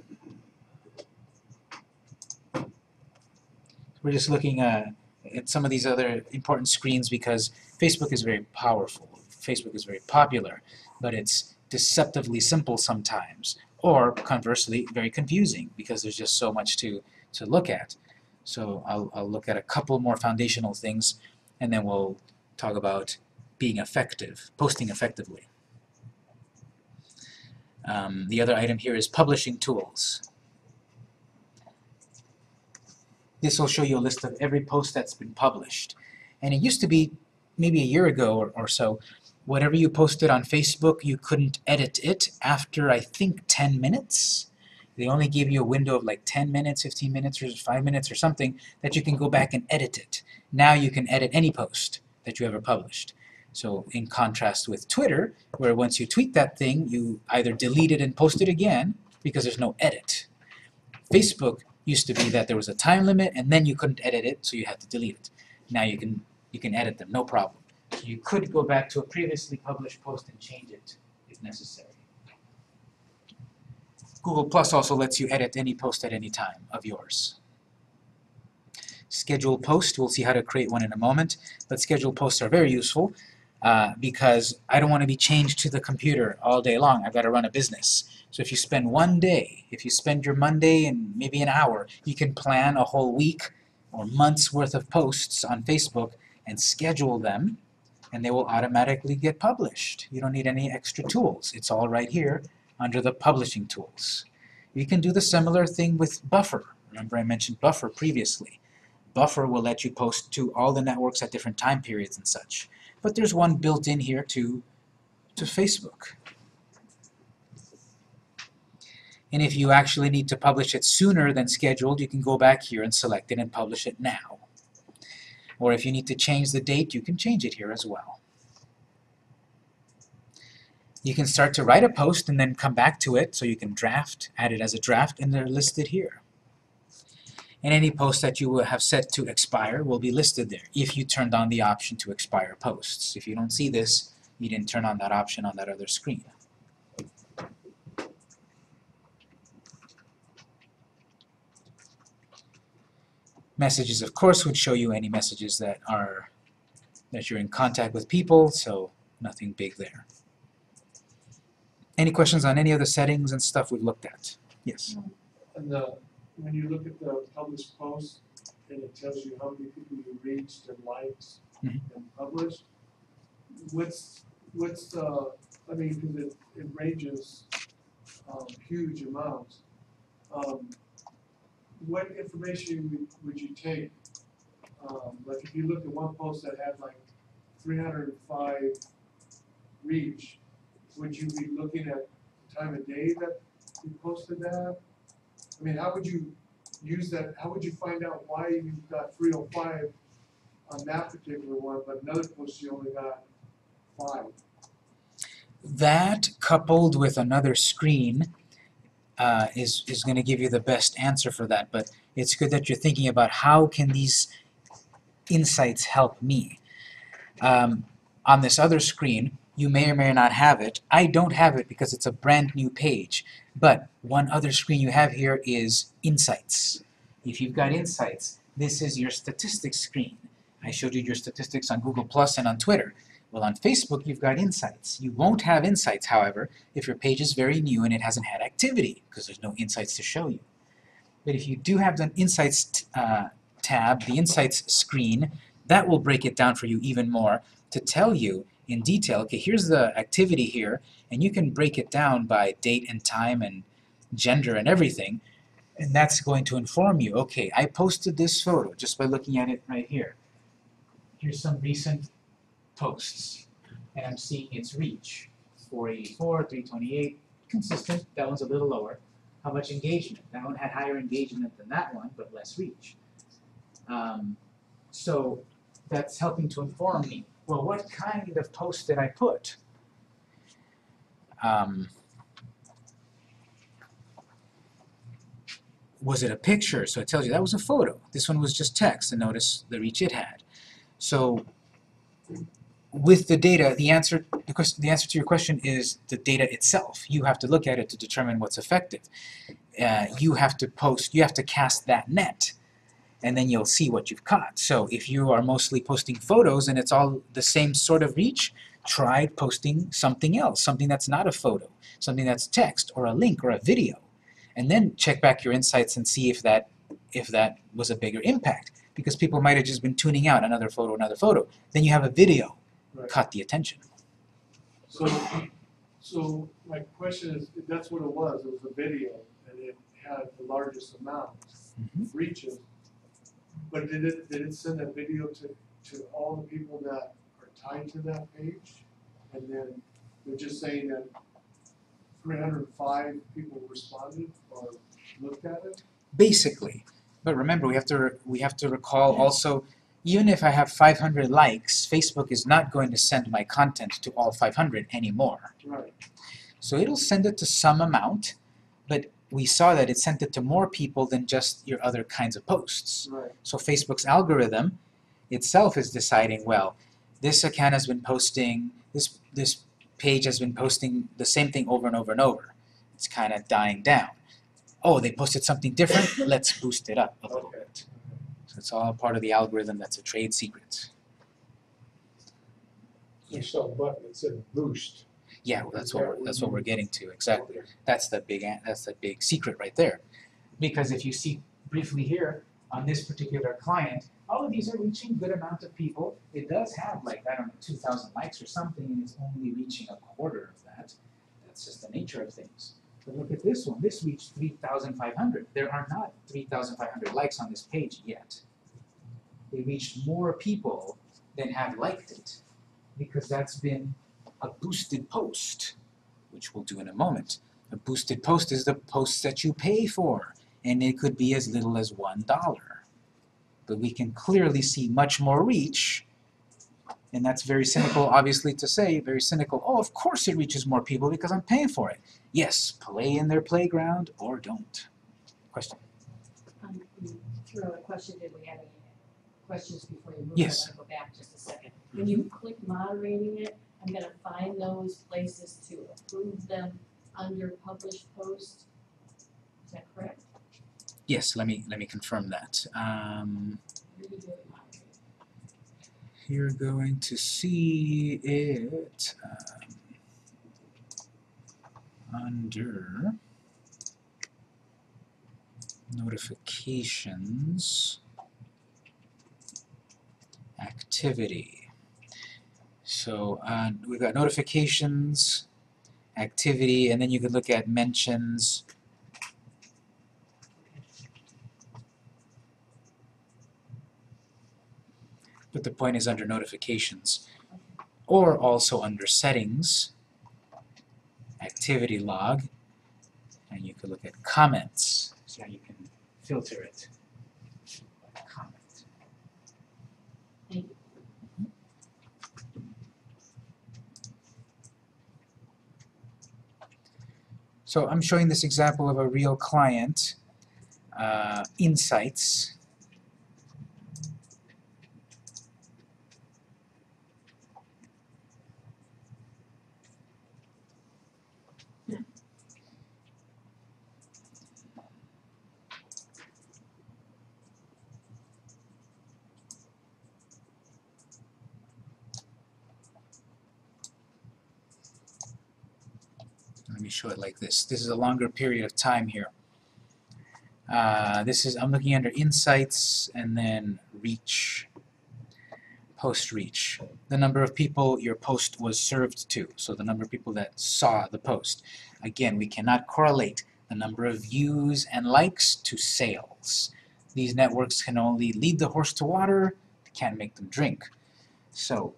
We're just looking uh, at some of these other important screens because Facebook is very powerful. Facebook is very popular, but it's deceptively simple sometimes, or conversely, very confusing because there's just so much to, to look at. So I'll, I'll look at a couple more foundational things, and then we'll talk about being effective, posting effectively. Um, the other item here is publishing tools. This will show you a list of every post that's been published. And it used to be, maybe a year ago or, or so, whatever you posted on Facebook, you couldn't edit it after, I think, 10 minutes. They only gave you a window of like 10 minutes, 15 minutes, or 5 minutes or something that you can go back and edit it. Now you can edit any post that you ever published. So in contrast with Twitter, where once you tweet that thing, you either delete it and post it again because there's no edit. Facebook used to be that there was a time limit and then you couldn't edit it, so you had to delete it. Now you can you can edit them, no problem. You could go back to a previously published post and change it if necessary. Google Plus also lets you edit any post at any time of yours. Schedule post, we'll see how to create one in a moment, but schedule posts are very useful uh, because I don't want to be changed to the computer all day long. I've got to run a business. So if you spend one day, if you spend your Monday and maybe an hour, you can plan a whole week or month's worth of posts on Facebook and schedule them and they will automatically get published. You don't need any extra tools. It's all right here under the publishing tools. You can do the similar thing with Buffer. Remember I mentioned Buffer previously. Buffer will let you post to all the networks at different time periods and such. But there's one built in here to, to Facebook. And if you actually need to publish it sooner than scheduled, you can go back here and select it and publish it now. Or if you need to change the date, you can change it here as well. You can start to write a post and then come back to it, so you can draft, add it as a draft, and they're listed here. And any post that you have set to expire will be listed there, if you turned on the option to expire posts. If you don't see this, you didn't turn on that option on that other screen. Messages, of course, would show you any messages that are that you're in contact with people, so nothing big there. Any questions on any of the settings and stuff we've looked at? Yes. And the, when you look at the published posts, and it tells you how many people you reached and liked Mhm. and published, what's, what's the, I mean, cause it, it ranges, um, huge amounts. Um, what information would, would you take? Um, like if you look at one post that had like three hundred and five reach, would you be looking at the time of day that you posted that? I mean, how would you use that, how would you find out why you got three oh five on that particular one, but another post you only got five? That coupled with another screen uh, is, is going to give you the best answer for that, but it's good that you're thinking about how can these insights help me. Um, on this other screen, you may or may not have it. I don't have it because it's a brand new page, but one other screen you have here is Insights. If you've got Insights, this is your statistics screen. I showed you your statistics on Google Plus and on Twitter. Well, on Facebook, you've got insights. You won't have insights, however, if your page is very new and it hasn't had activity, because there's no insights to show you. But if you do have the insights uh, tab, the insights screen, that will break it down for you even more to tell you in detail, okay, here's the activity here, and you can break it down by date and time and gender and everything, and that's going to inform you, okay, I posted this photo just by looking at it right here. Here's some recent posts, and I'm seeing its reach. 484, 328, consistent, that one's a little lower. How much engagement? That one had higher engagement than that one, but less reach. Um, so that's helping to inform me. Well, what kind of post did I put? Um, was it a picture? So it tells you that was a photo. This one was just text, and notice the reach it had. So with the data, the answer, the, question, the answer to your question is the data itself. You have to look at it to determine what's effective. Uh, you have to post, you have to cast that net, and then you'll see what you've caught. So if you are mostly posting photos and it's all the same sort of reach, try posting something else, something that's not a photo, something that's text or a link or a video, and then check back your insights and see if that if that was a bigger impact because people might have just been tuning out another photo, another photo. Then you have a video Right. caught the attention. So, so my question is, that's what it was, it was a video, and it had the largest amount of reaches. But did it, did it send that video to, to all the people that tied to that page? And then they're just saying that three hundred and five people responded or looked at it? Basically, but remember we have to re- we have to recall also even if I have 500 likes, Facebook is not going to send my content to all 500 anymore. Right, So it'll send it to some amount, but we saw that it sent it to more people than just your other kinds of posts. right, So Facebook's algorithm itself is deciding, well, this account has been posting, this this page has been posting the same thing over and over and over. It's kind of dying down. Oh, they posted something different, let's boost it up a little Okay. bit. So it's all part of the algorithm that's a trade secret. I saw a button that said boost. Yeah, well, that's what we're, that's what we're getting to, exactly. That's the big, that's the big secret right there. Because if you see briefly here, on this particular client, all of these are reaching good amount of people. It does have like, I don't know, two thousand likes or something, and it's only reaching a quarter of that. That's just the nature of things. But look at this one, this reached three thousand five hundred. There are not three thousand five hundred likes on this page yet. They reached more people than have liked it, because that's been a boosted post, which we'll do in a moment. A boosted post is the post that you pay for, and it could be as little as one dollar. But we can clearly see much more reach, and that's very cynical, obviously, to say, very cynical. Oh, of course it reaches more people because I'm paying for it. Yes, play in their playground or don't. Question? Um, you threw a question, did we have any questions before you move? Yes. I wanna go back just a second. When you click moderating it, I'm gonna find those places to approve them under published post. Is that correct? Yes, let me let me confirm that. Um, you're going to see it um, under notifications activity. So uh, we've got notifications, activity, and then you can look at mentions. Point is under notifications, or also under settings, activity log, and you could look at comments. So you can filter it. Comment. So I'm showing this example of a real client, uh, Insights. Me show it like this. This is a longer period of time here. Uh, this is, I'm looking under Insights and then Reach, Post Reach. The number of people your post was served to, so the number of people that saw the post. Again, we cannot correlate the number of views and likes to sales. These networks can only lead the horse to water, they can't make them drink. So,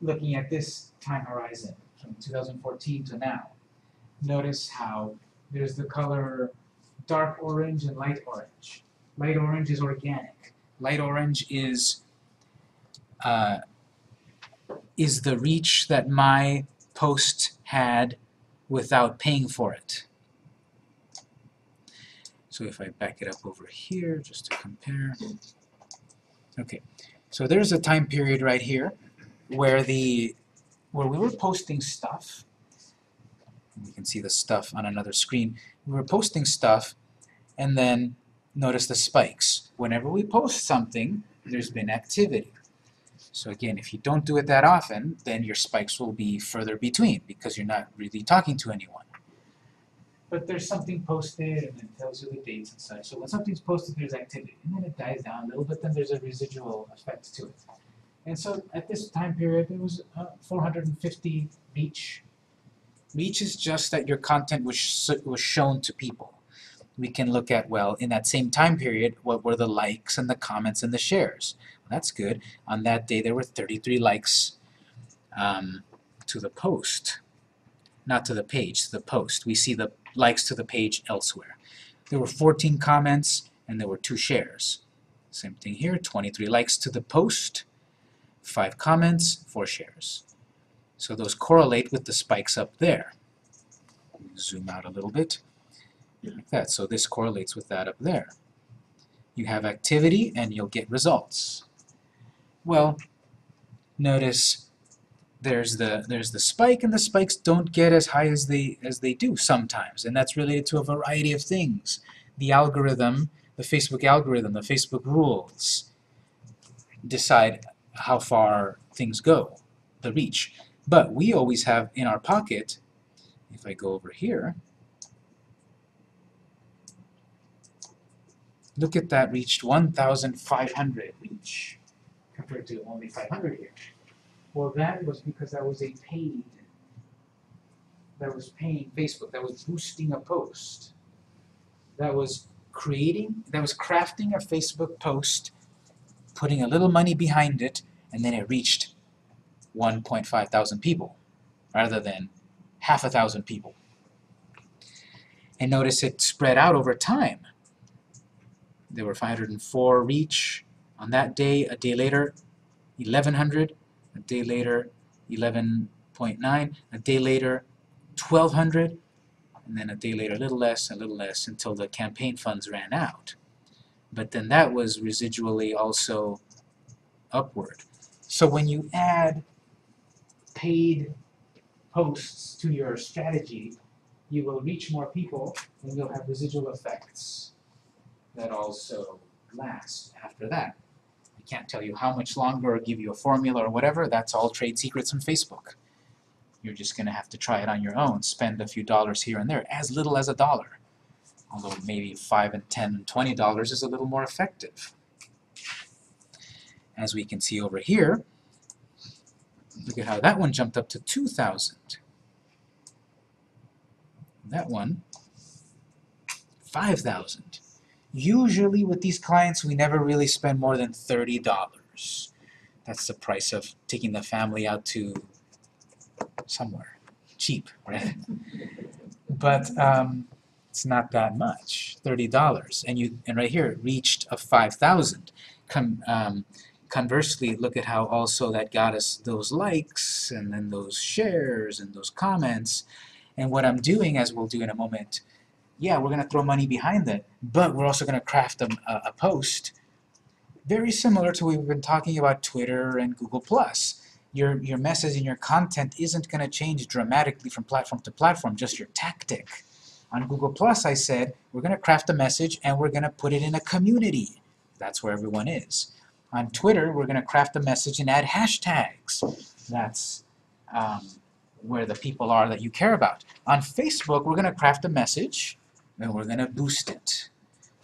looking at this time horizon from 2014 to now, notice how there's the color dark orange and light orange. Light orange is organic. Light orange is uh, is the reach that my post had without paying for it. So if I back it up over here just to compare. Okay, so there's a time period right here where the where we were posting stuff you can see the stuff on another screen. We were posting stuff, and then notice the spikes. Whenever we post something, there's been activity. So again, if you don't do it that often, then your spikes will be further between because you're not really talking to anyone. But there's something posted, and it tells you the dates and such. So when something's posted, there's activity, and then it dies down a little bit. Then there's a residual effect to it. And so at this time period, it was uh, 450 each. Reach is just that your content was sh- was shown to people. We can look at well in that same time period, what were the likes and the comments and the shares? That's good. On that day, there were 33 likes um, to the post, not to the page, to the post. We see the likes to the page elsewhere. There were 14 comments and there were two shares. Same thing here. 23 likes to the post, five comments, four shares. So those correlate with the spikes up there. Zoom out a little bit, like that. So this correlates with that up there. You have activity and you'll get results. Well, notice there's the there's the spike and the spikes don't get as high as they as they do sometimes and that's related to a variety of things. The algorithm, the Facebook algorithm, the Facebook rules decide how far things go, the reach. But we always have in our pocket, if I go over here, look at that reached 1,500 reach compared to only 500 here. Well, that was because that was a paid, that was paying Facebook, that was boosting a post. That was creating, that was crafting a Facebook post, putting a little money behind it, and then it reached 1.5 thousand people rather than half a thousand people. And notice it spread out over time. There were 504 reach on that day. A day later, 1100. A day later, 11.9. A day later, 1200. And then a day later, a little less, a little less, until the campaign funds ran out. But then that was residually also upward. So when you add paid posts to your strategy, you will reach more people and you'll have residual effects that also last after that. I can't tell you how much longer or give you a formula or whatever, that's all trade secrets on Facebook. You're just going to have to try it on your own, spend a few dollars here and there, as little as a dollar. Although maybe five and ten and twenty dollars is a little more effective. As we can see over here, Look at how that one jumped up to 2,000. That one, 5,000. Usually with these clients, we never really spend more than $30. That's the price of taking the family out to somewhere cheap, right? but um, it's not that much, $30. And you and right here it reached a 5,000. Come um, conversely, look at how also that got us those likes and then those shares and those comments. And what I'm doing, as we'll do in a moment, yeah, we're going to throw money behind that, but we're also going to craft a, a, post very similar to what we've been talking about Twitter and Google+. Plus. Your, your message and your content isn't going to change dramatically from platform to platform, just your tactic. On Google Plus, I said, we're going to craft a message and we're going to put it in a community. That's where everyone is. On Twitter, we're going to craft a message and add hashtags. That's um, where the people are that you care about. On Facebook, we're going to craft a message and we're going to boost it.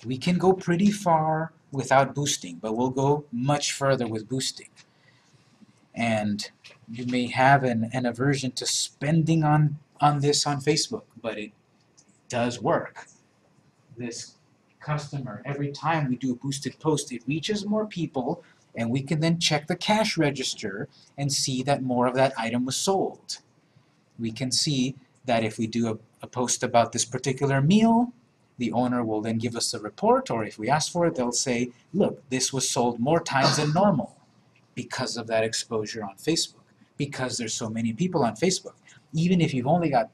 We can go pretty far without boosting, but we'll go much further with boosting. And you may have an, an aversion to spending on, on this on Facebook, but it does work. This customer, every time we do a boosted post, it reaches more people, and we can then check the cash register and see that more of that item was sold. We can see that if we do a, a post about this particular meal, the owner will then give us a report, or if we ask for it, they'll say, look, this was sold more times than normal because of that exposure on Facebook, because there's so many people on Facebook. Even if you've only got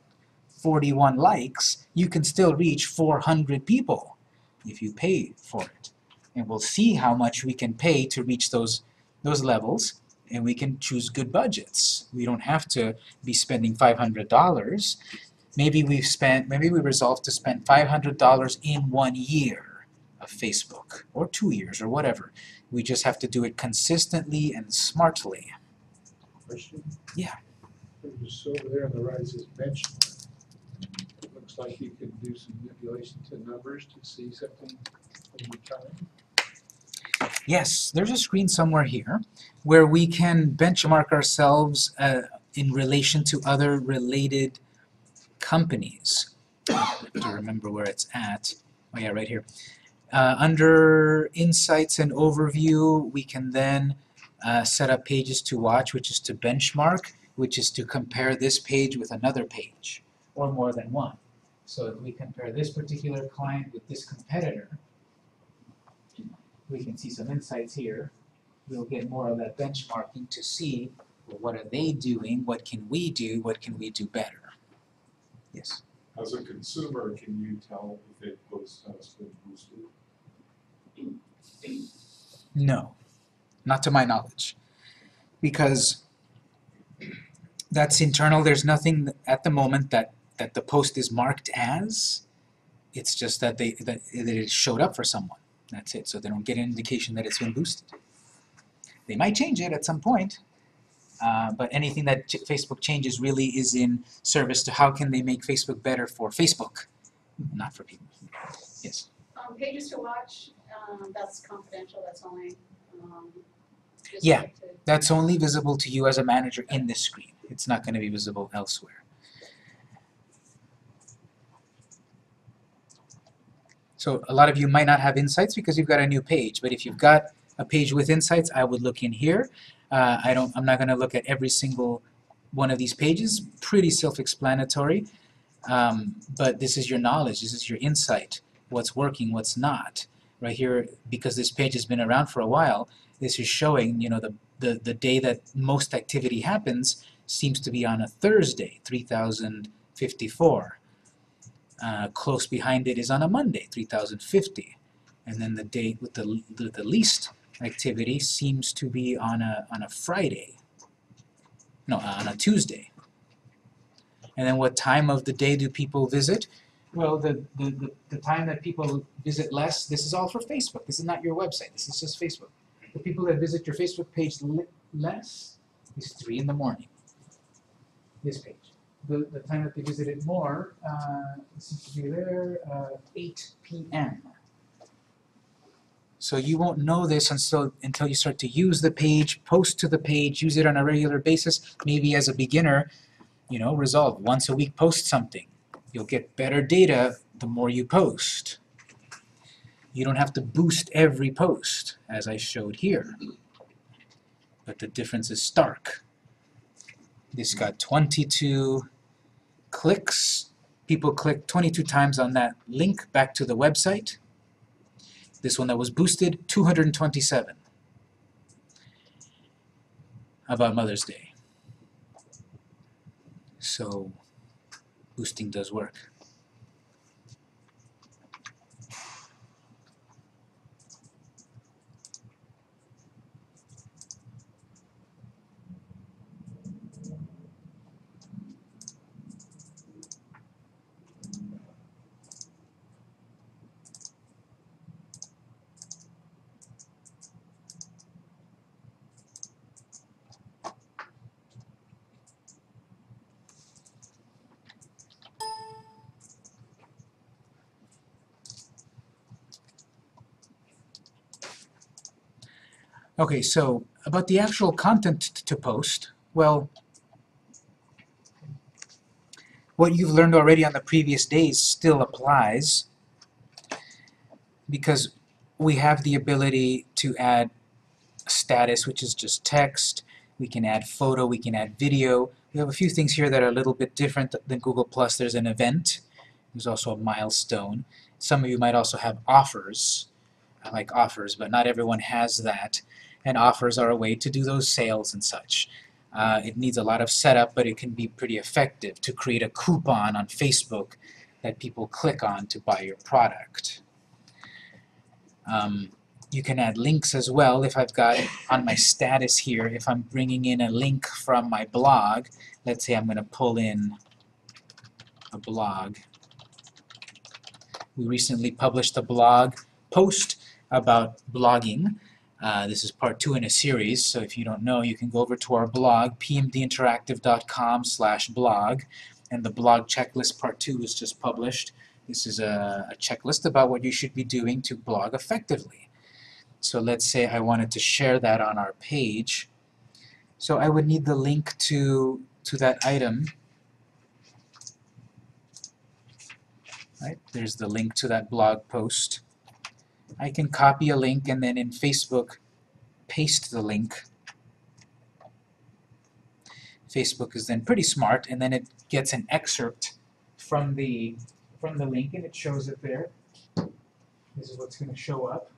41 likes, you can still reach 400 people if you pay for it. And we'll see how much we can pay to reach those, those levels, and we can choose good budgets. We don't have to be spending $500. Maybe we've spent, maybe we resolve to spend $500 in one year of Facebook, or two years, or whatever. We just have to do it consistently and smartly. Question? Yeah. It was over there on the right, it says. Like you could do some manipulation to numbers to see something over time. Yes, there's a screen somewhere here where we can benchmark ourselves uh, in relation to other related companies. To remember where it's at. Oh yeah, right here. Uh, under Insights and Overview, we can then uh, set up pages to watch, which is to benchmark, which is to compare this page with another page, or more than one. So if we compare this particular client with this competitor, we can see some insights here. We'll get more of that benchmarking to see, well, what are they doing, what can we do, what can we do better? Yes. As a consumer, can you tell if a post has been boosted? No, not to my knowledge. Because that's internal, there's nothing at the moment that, that the post is marked as. It's just that they, that that it showed up for someone, that's it, so they don't get an indication that it's been boosted. They might change it at some point, uh, but anything that ch- Facebook changes really is in service to how can they make Facebook better for Facebook, not for people. Yes. Um, pages to watch, um, that's confidential, that's only, um, Yeah. That's only visible to you as a manager in this screen. It's not going to be visible elsewhere. So a lot of you might not have insights because you've got a new page, but if you've got a page with insights, I would look in here. Uh, I don't, I'm not going to look at every single one of these pages. Pretty self-explanatory, um, but this is your knowledge. This is your insight. What's working, what's not. Right here, because this page has been around for a while, this is showing, you know, the the, the day that most activity happens seems to be on a Thursday, 3054. Uh, close behind it is on a Monday, 3050. And then the date with the, the, the least activity seems to be on a, on a Friday. No, on a Tuesday. And then what time of the day do people visit? Well, the, the, the, the time that people visit less, this is all for Facebook. This is not your website. This is just Facebook. The people that visit your Facebook page less is 3 in the morning. This page. The, the time that they visited more uh, seems to be there, uh, 8 p.m. So you won't know this until, until you start to use the page, post to the page, use it on a regular basis. Maybe as a beginner, you know, resolve once a week post something. You'll get better data the more you post. You don't have to boost every post, as I showed here. But the difference is stark. This got 22 clicks. People clicked 22 times on that link back to the website. This one that was boosted, 227 about Mother's Day. So, boosting does work. Okay, so about the actual content to post, well, what you've learned already on the previous days still applies because we have the ability to add status, which is just text. We can add photo, we can add video. We have a few things here that are a little bit different than Google+. Plus. There's an event. There's also a milestone. Some of you might also have offers. Like offers, but not everyone has that and offers are a way to do those sales and such. Uh, it needs a lot of setup, but it can be pretty effective to create a coupon on Facebook that people click on to buy your product. Um, you can add links as well. If I've got on my status here, if I'm bringing in a link from my blog, let's say I'm going to pull in a blog. We recently published a blog post about blogging. Uh, this is part two in a series, so if you don't know, you can go over to our blog, pmdinteractive.com slash blog, and the blog checklist part two was just published. This is a, a checklist about what you should be doing to blog effectively. So let's say I wanted to share that on our page. So I would need the link to, to that item. Right, there's the link to that blog post. I can copy a link and then in Facebook paste the link. Facebook is then pretty smart and then it gets an excerpt from the from the link and it shows it there. This is what's going to show up.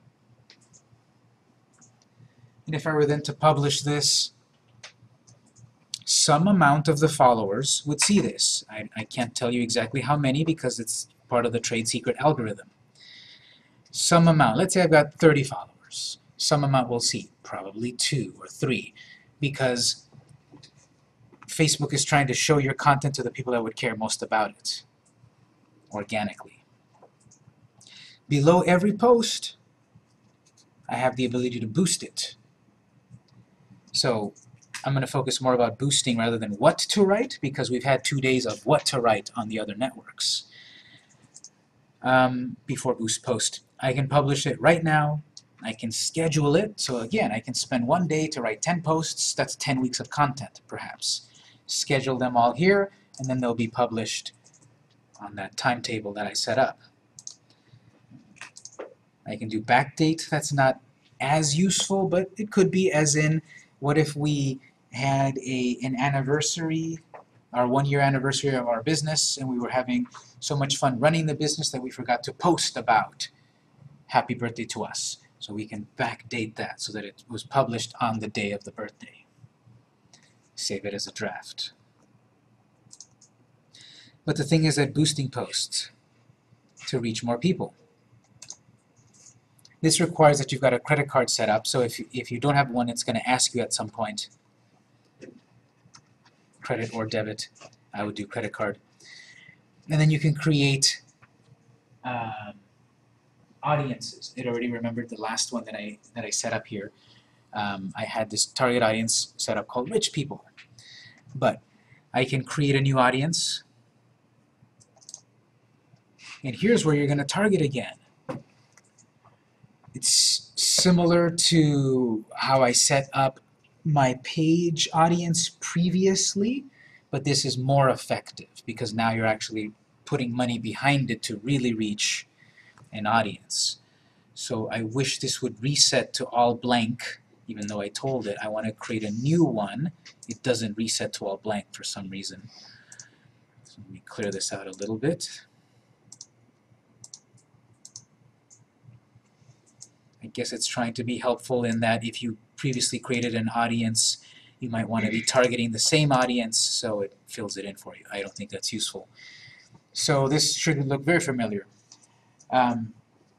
And if I were then to publish this, some amount of the followers would see this. I, I can't tell you exactly how many because it's part of the trade secret algorithm. Some amount, let's say I've got 30 followers. Some amount we'll see, probably two or three, because Facebook is trying to show your content to the people that would care most about it, organically. Below every post, I have the ability to boost it. So I'm going to focus more about boosting rather than what to write because we've had two days of what to write on the other networks. Um, before boost post. I can publish it right now. I can schedule it. So again, I can spend one day to write 10 posts. That's 10 weeks of content, perhaps. Schedule them all here, and then they'll be published on that timetable that I set up. I can do backdate. That's not as useful, but it could be as in, what if we had a an anniversary, our one-year anniversary of our business, and we were having so much fun running the business that we forgot to post about happy birthday to us. So we can backdate that so that it was published on the day of the birthday. Save it as a draft. But the thing is that boosting posts to reach more people. This requires that you've got a credit card set up, so if you, if you don't have one, it's going to ask you at some point, credit or debit. I would do credit card. And then you can create um, audiences. It already remembered the last one that I that I set up here. Um, I had this target audience set up called rich people. But I can create a new audience. And here's where you're going to target again. It's similar to how I set up my page audience previously, but this is more effective because now you're actually putting money behind it to really reach an audience. So I wish this would reset to all blank, even though I told it I want to create a new one. It doesn't reset to all blank for some reason. So let me clear this out a little bit. I guess it's trying to be helpful in that if you previously created an audience, you might want to be targeting the same audience so it fills it in for you. I don't think that's useful. So this should look very familiar. Um,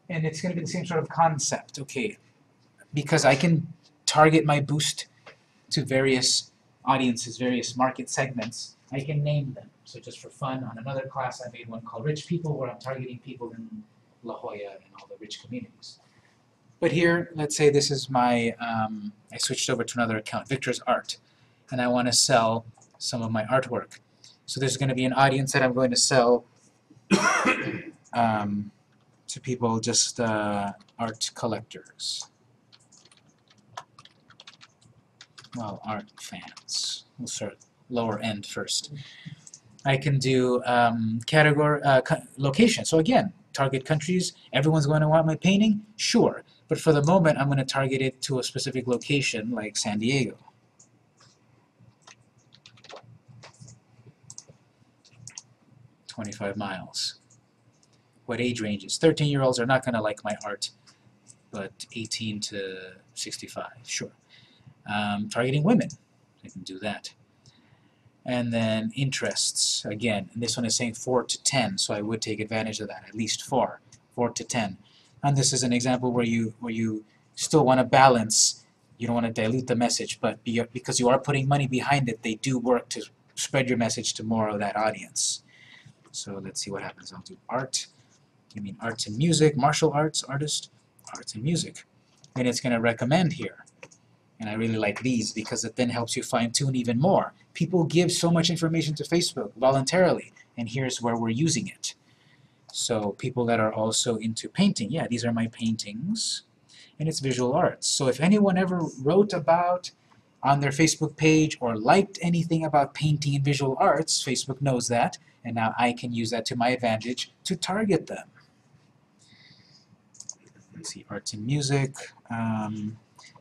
and it's going to be the same sort of concept. Okay, because I can target my boost to various audiences, various market segments, I can name them. So just for fun, on another class I made one called Rich People where I'm targeting people in La Jolla and all the rich communities. But here, let's say this is my, um, I switched over to another account, Victor's Art, and I want to sell some of my artwork. So there's going to be an audience that I'm going to sell um, to people, just uh, art collectors. Well, art fans. We'll start lower end first. I can do um, category, uh, location. So again, target countries. Everyone's going to want my painting? Sure. But for the moment, I'm going to target it to a specific location like San Diego. Twenty-five miles. What age ranges? Thirteen-year-olds are not going to like my art, but 18 to 65, sure. Um, targeting women, I can do that. And then interests, again, and this one is saying 4 to 10, so I would take advantage of that, at least 4, 4 to 10. And this is an example where you where you still want to balance. You don't want to dilute the message, but be, because you are putting money behind it, they do work to spread your message to more of that audience. So let's see what happens. I'll do art. You mean arts and music, martial arts, artist, arts and music. And it's going to recommend here. And I really like these because it then helps you fine-tune even more. People give so much information to Facebook voluntarily, and here's where we're using it. So people that are also into painting, yeah, these are my paintings. and it's visual arts. So if anyone ever wrote about on their Facebook page or liked anything about painting and visual arts, Facebook knows that, and now I can use that to my advantage to target them. Let's see, arts and music. Um,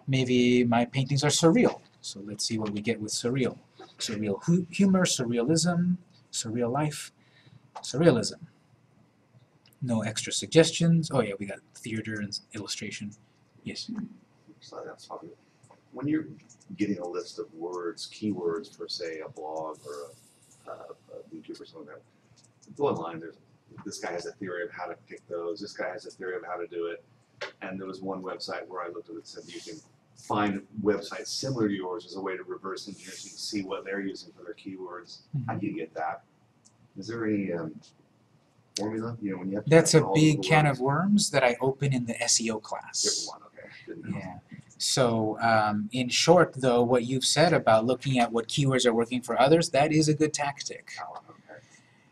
maybe my paintings are surreal. So let's see what we get with surreal. Surreal hu humor, surrealism, surreal life, surrealism. No extra suggestions. Oh yeah, we got theater and illustration. Yes. When you're getting a list of words, keywords for say a blog or a, a, a YouTube or something like that, go online, there's, this guy has a theory of how to pick those, this guy has a theory of how to do it. And there was one website where I looked at it that said you can find websites similar to yours as a way to reverse engineer so you can see what they're using for their keywords. How do you get that? Is there any um, formula? You know, when you have to That's a in all the big can words? of worms that I open in the SEO class. one, okay. Yeah. So, um, in short, though, what you've said about looking at what keywords are working for others, that is a good tactic. Oh.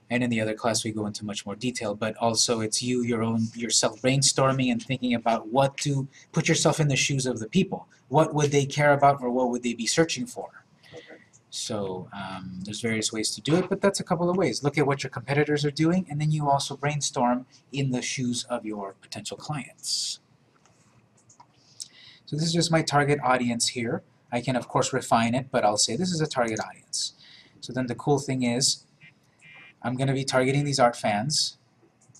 And in the other class, we go into much more detail. But also, it's you, your own, yourself brainstorming and thinking about what to put yourself in the shoes of the people. What would they care about, or what would they be searching for? So um, there's various ways to do it, but that's a couple of ways. Look at what your competitors are doing, and then you also brainstorm in the shoes of your potential clients. So this is just my target audience here. I can of course refine it, but I'll say this is a target audience. So then the cool thing is, I'm going to be targeting these art fans.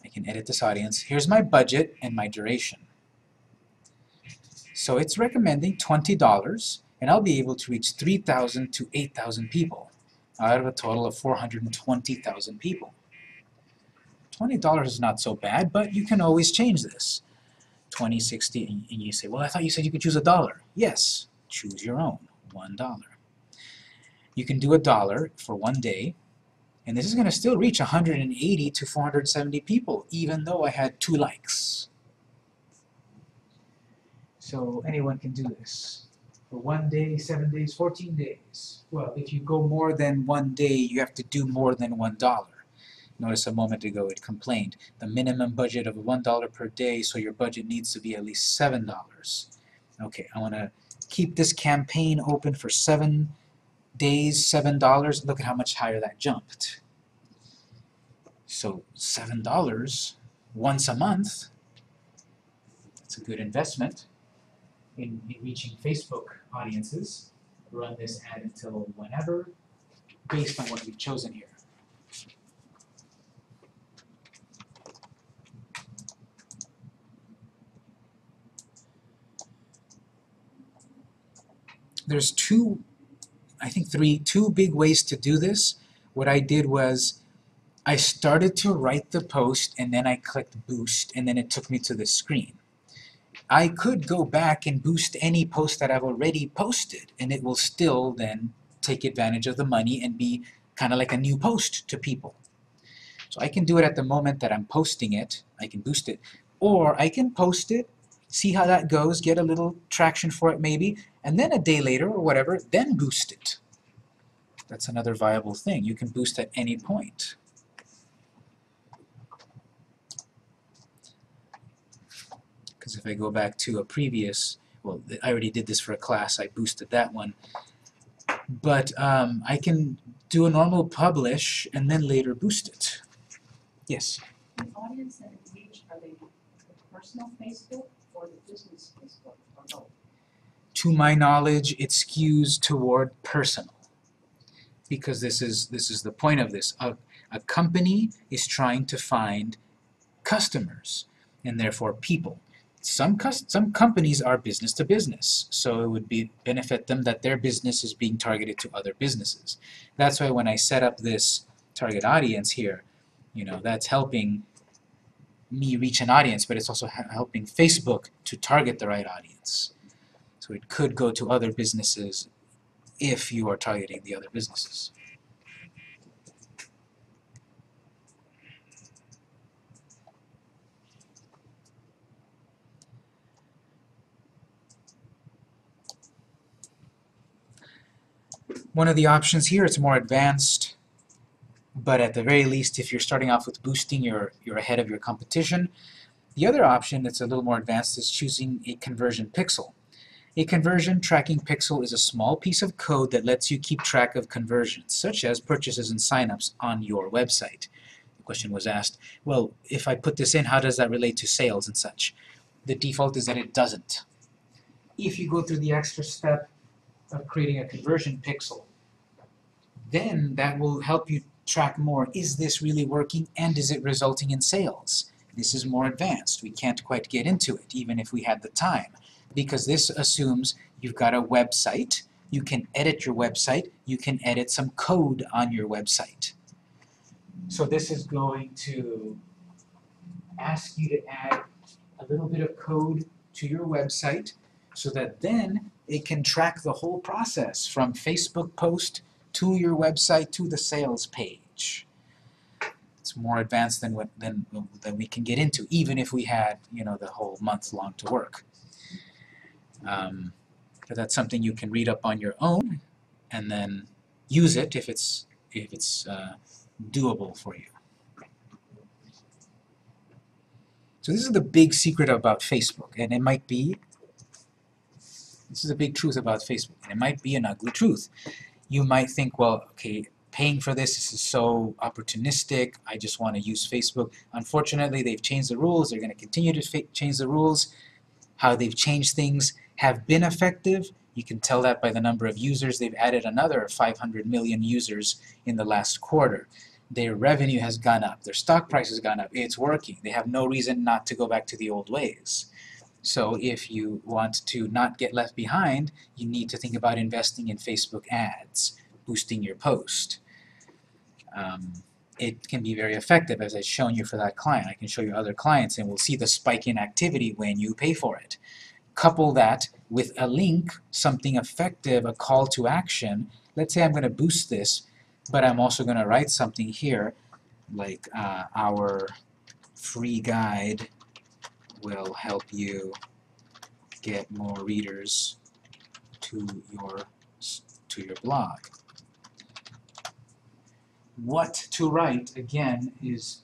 I can edit this audience. Here's my budget and my duration. So it's recommending $20 and I'll be able to reach 3,000 to 8,000 people out of a total of 420,000 people. $20 is not so bad, but you can always change this. 20, 60, and you say, well, I thought you said you could choose a dollar. Yes, choose your own, one dollar. You can do a dollar for one day, and this is going to still reach 180 to 470 people, even though I had two likes. So anyone can do this for one day, seven days, 14 days. Well, if you go more than one day, you have to do more than one dollar. Notice a moment ago it complained the minimum budget of one dollar per day, so your budget needs to be at least seven dollars. Okay, I want to keep this campaign open for seven days, seven dollars. Look at how much higher that jumped. So seven dollars once a month. That's a good investment in, in reaching Facebook audiences. Run this ad until whenever, based on what we've chosen here. There's two, I think three, two big ways to do this. What I did was I started to write the post and then I clicked boost and then it took me to the screen. I could go back and boost any post that I've already posted and it will still then take advantage of the money and be kind of like a new post to people. So I can do it at the moment that I'm posting it, I can boost it, or I can post it, see how that goes, get a little traction for it maybe, and then a day later or whatever, then boost it. That's another viable thing. You can boost at any point. Because if I go back to a previous, well, I already did this for a class, I boosted that one. But um, I can do a normal publish and then later boost it. Yes? The audience are they the personal Facebook or the business Facebook? To my knowledge, it skews toward personal. Because this is this is the point of this. A, a company is trying to find customers and therefore people. Some some companies are business to business, so it would be benefit them that their business is being targeted to other businesses. That's why when I set up this target audience here, you know, that's helping me reach an audience, but it's also helping Facebook to target the right audience. So it could go to other businesses if you are targeting the other businesses. One of the options here, it's more advanced, but at the very least, if you're starting off with boosting, you're, you're ahead of your competition. The other option that's a little more advanced is choosing a conversion pixel. A conversion tracking pixel is a small piece of code that lets you keep track of conversions, such as purchases and signups on your website. The question was asked, well, if I put this in, how does that relate to sales and such? The default is that it doesn't. If you go through the extra step of creating a conversion pixel, then that will help you track more. Is this really working and is it resulting in sales? This is more advanced. We can't quite get into it, even if we had the time, because this assumes you've got a website, you can edit your website, you can edit some code on your website. So this is going to ask you to add a little bit of code to your website so that then it can track the whole process from Facebook post to your website to the sales page. It's more advanced than what than than we can get into, even if we had you know the whole month long to work. Um, that's something you can read up on your own, and then use it if it's if it's uh, doable for you. So this is the big secret about Facebook, and it might be this is a big truth about Facebook, and it might be an ugly truth. You might think, well, okay, paying for this, this is so opportunistic, I just want to use Facebook. Unfortunately, they've changed the rules, they're going to continue to change the rules. How they've changed things have been effective. You can tell that by the number of users. They've added another 500 million users in the last quarter. Their revenue has gone up, their stock price has gone up, it's working. They have no reason not to go back to the old ways. So if you want to not get left behind, you need to think about investing in Facebook ads, boosting your post. Um, it can be very effective as I've shown you for that client. I can show you other clients and we'll see the spike in activity when you pay for it. Couple that with a link, something effective, a call to action. Let's say I'm going to boost this, but I'm also going to write something here like uh, our free guide will help you get more readers to your to your blog. What to write again is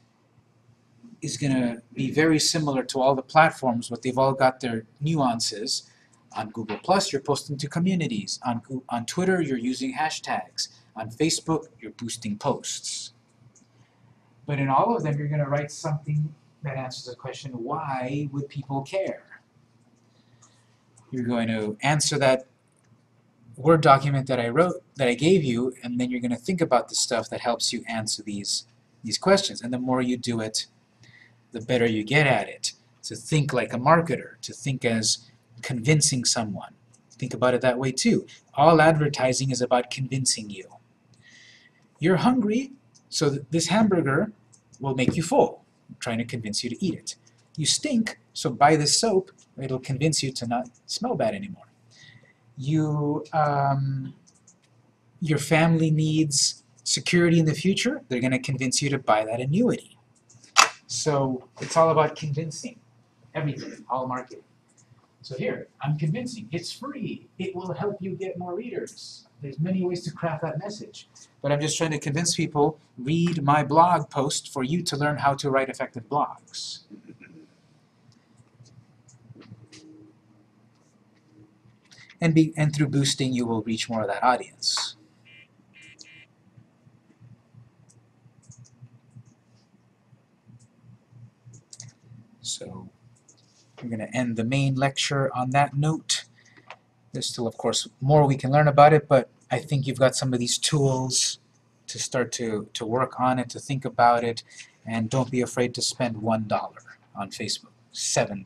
is going to be very similar to all the platforms, but they've all got their nuances. On Google Plus, you're posting to communities. On on Twitter, you're using hashtags. On Facebook, you're boosting posts. But in all of them, you're going to write something that answers the question, why would people care? You're going to answer that Word document that I wrote, that I gave you, and then you're going to think about the stuff that helps you answer these, these questions. And the more you do it, the better you get at it. To think like a marketer, to think as convincing someone. Think about it that way too. All advertising is about convincing you. You're hungry, so th- this hamburger will make you full I'm trying to convince you to eat it. You stink, so buy this soap, it'll convince you to not smell bad anymore. You, um, your family needs security in the future, they're going to convince you to buy that annuity. So it's all about convincing, everything, all marketing. So here, I'm convincing, it's free, it will help you get more readers. There's many ways to craft that message. But I'm just trying to convince people, read my blog post for you to learn how to write effective blogs. And, be, and through boosting, you will reach more of that audience. So we're going to end the main lecture on that note. There's still, of course, more we can learn about it, but I think you've got some of these tools to start to, to work on it, to think about it, and don't be afraid to spend $1 on Facebook, $7.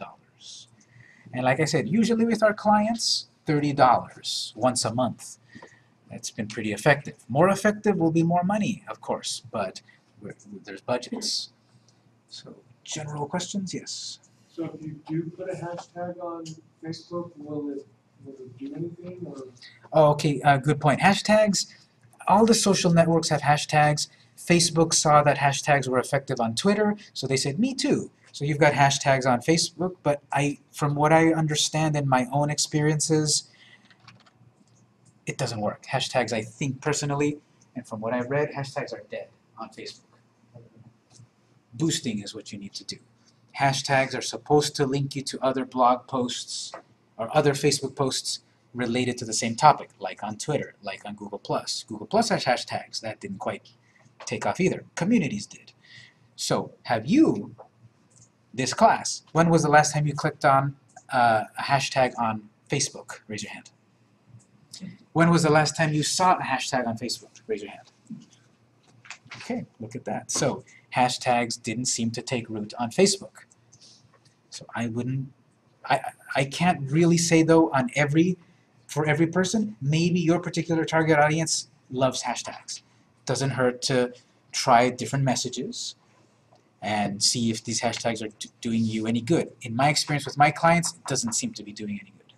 And like I said, usually with our clients, $30 once a month. That's been pretty effective. More effective will be more money, of course, but there's budgets. So, general questions? Yes. So if you do put a hashtag on Facebook, will it, will it do anything or? Oh, okay, uh, good point. Hashtags, all the social networks have hashtags. Facebook saw that hashtags were effective on Twitter, so they said, me too. So you've got hashtags on Facebook, but I, from what I understand in my own experiences, it doesn't work. Hashtags, I think personally, and from what I've read, hashtags are dead on Facebook. Boosting is what you need to do. Hashtags are supposed to link you to other blog posts or other Facebook posts related to the same topic, like on Twitter, like on Google+. Google Plus has hashtags. That didn't quite take off either. Communities did. So have you, this class, when was the last time you clicked on uh, a hashtag on Facebook? Raise your hand. When was the last time you saw a hashtag on Facebook? Raise your hand. Okay, look at that. So hashtags didn't seem to take root on Facebook. So I wouldn't, I, I can't really say though on every, for every person, maybe your particular target audience loves hashtags. Doesn't hurt to try different messages and see if these hashtags are doing you any good. In my experience with my clients, it doesn't seem to be doing any good.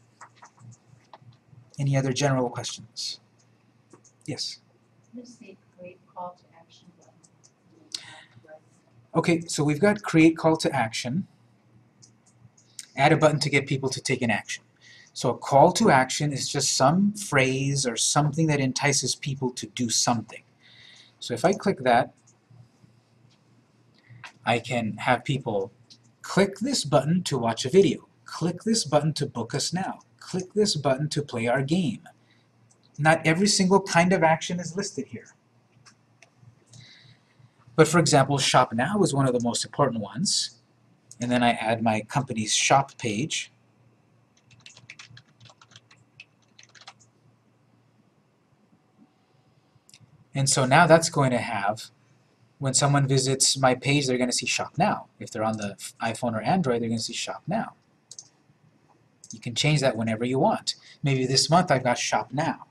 Any other general questions? Yes. Great call to? Okay, so we've got create call to action. Add a button to get people to take an action. So a call to action is just some phrase or something that entices people to do something. So if I click that, I can have people click this button to watch a video, click this button to book us now, click this button to play our game. Not every single kind of action is listed here. But for example, Shop Now is one of the most important ones. And then I add my company's shop page. And so now that's going to have, when someone visits my page, they're going to see Shop Now. If they're on the iPhone or Android, they're going to see Shop Now. You can change that whenever you want. Maybe this month I've got Shop Now.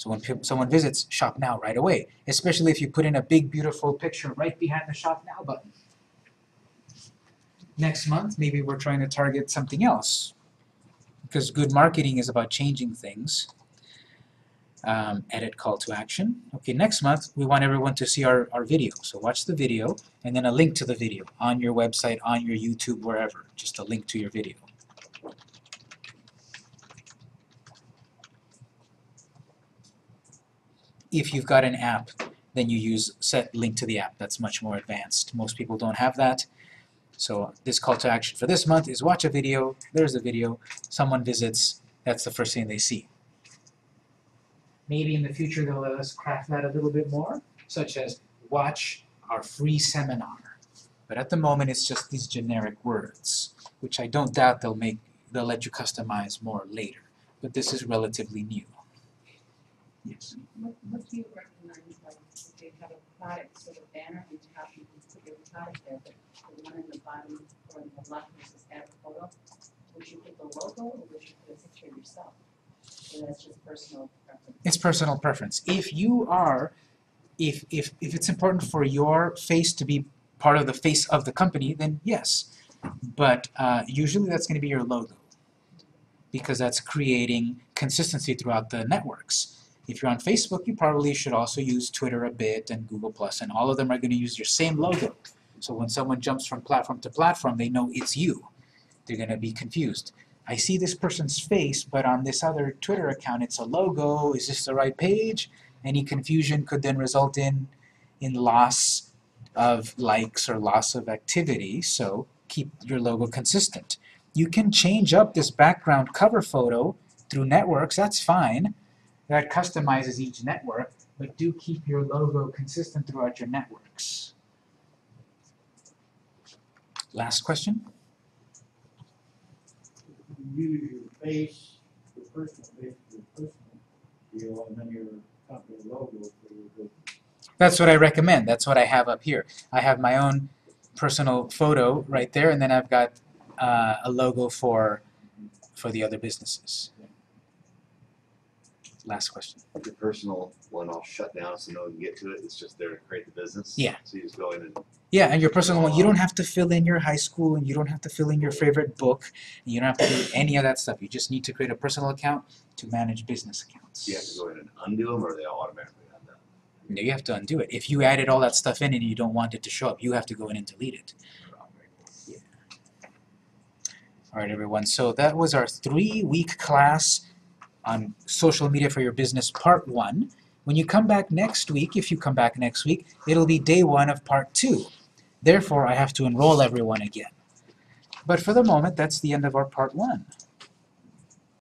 So when someone visits, shop now right away, especially if you put in a big, beautiful picture right behind the shop now button. Next month, maybe we're trying to target something else, because good marketing is about changing things. Um, edit call to action. Okay, next month, we want everyone to see our, our video. So watch the video, and then a link to the video on your website, on your YouTube, wherever. Just a link to your video. If you've got an app, then you use set link to the app. That's much more advanced. Most people don't have that. So this call to action for this month is watch a video, there's the video, someone visits, that's the first thing they see. Maybe in the future they'll let us craft that a little bit more, such as watch our free seminar. But at the moment it's just these generic words, which I don't doubt they'll make they'll let you customize more later. But this is relatively new. Yes. What, what do you recommend, like, if you have a product, sort of banner on top, you can put your product there, but the one in the bottom or in the left is add a photo? Would you put the logo or would you put a picture of yourself? That's just personal preference? It's personal preference. If you are, if, if, if it's important for your face to be part of the face of the company, then yes. But uh, usually that's going to be your logo because that's creating consistency throughout the networks. If you're on Facebook, you probably should also use Twitter a bit and Google Plus, and all of them are going to use your same logo. So when someone jumps from platform to platform, they know it's you. They're going to be confused. I see this person's face, but on this other Twitter account, it's a logo. Is this the right page? Any confusion could then result in in loss of likes or loss of activity. So keep your logo consistent. You can change up this background cover photo through networks. That's fine. That customizes each network, but do keep your logo consistent throughout your networks. Last question? You use your face, your personal face, your personal deal, and then your company logo for your business. That's what I recommend. That's what I have up here. I have my own personal photo right there, and then I've got uh, a logo for for the other businesses. Last question. Your personal one all shut down so no one can get to it. It's just there to create the business. Yeah. So you just go in and Yeah, and your personal one, you don't um, have to fill in your high school, and you don't have to fill in your favorite book, and you don't have to do any of that stuff. You just need to create a personal account to manage business accounts. you have to go in and undo them, or are they all automatically undone? No, you have to undo it. If you added all that stuff in and you don't want it to show up, you have to go in and delete it. All right, everyone. So that was our three-week class on social media for your business, part one. When you come back next week, if you come back next week, it'll be day one of part two. Therefore, I have to enroll everyone again. But for the moment, that's the end of our part one.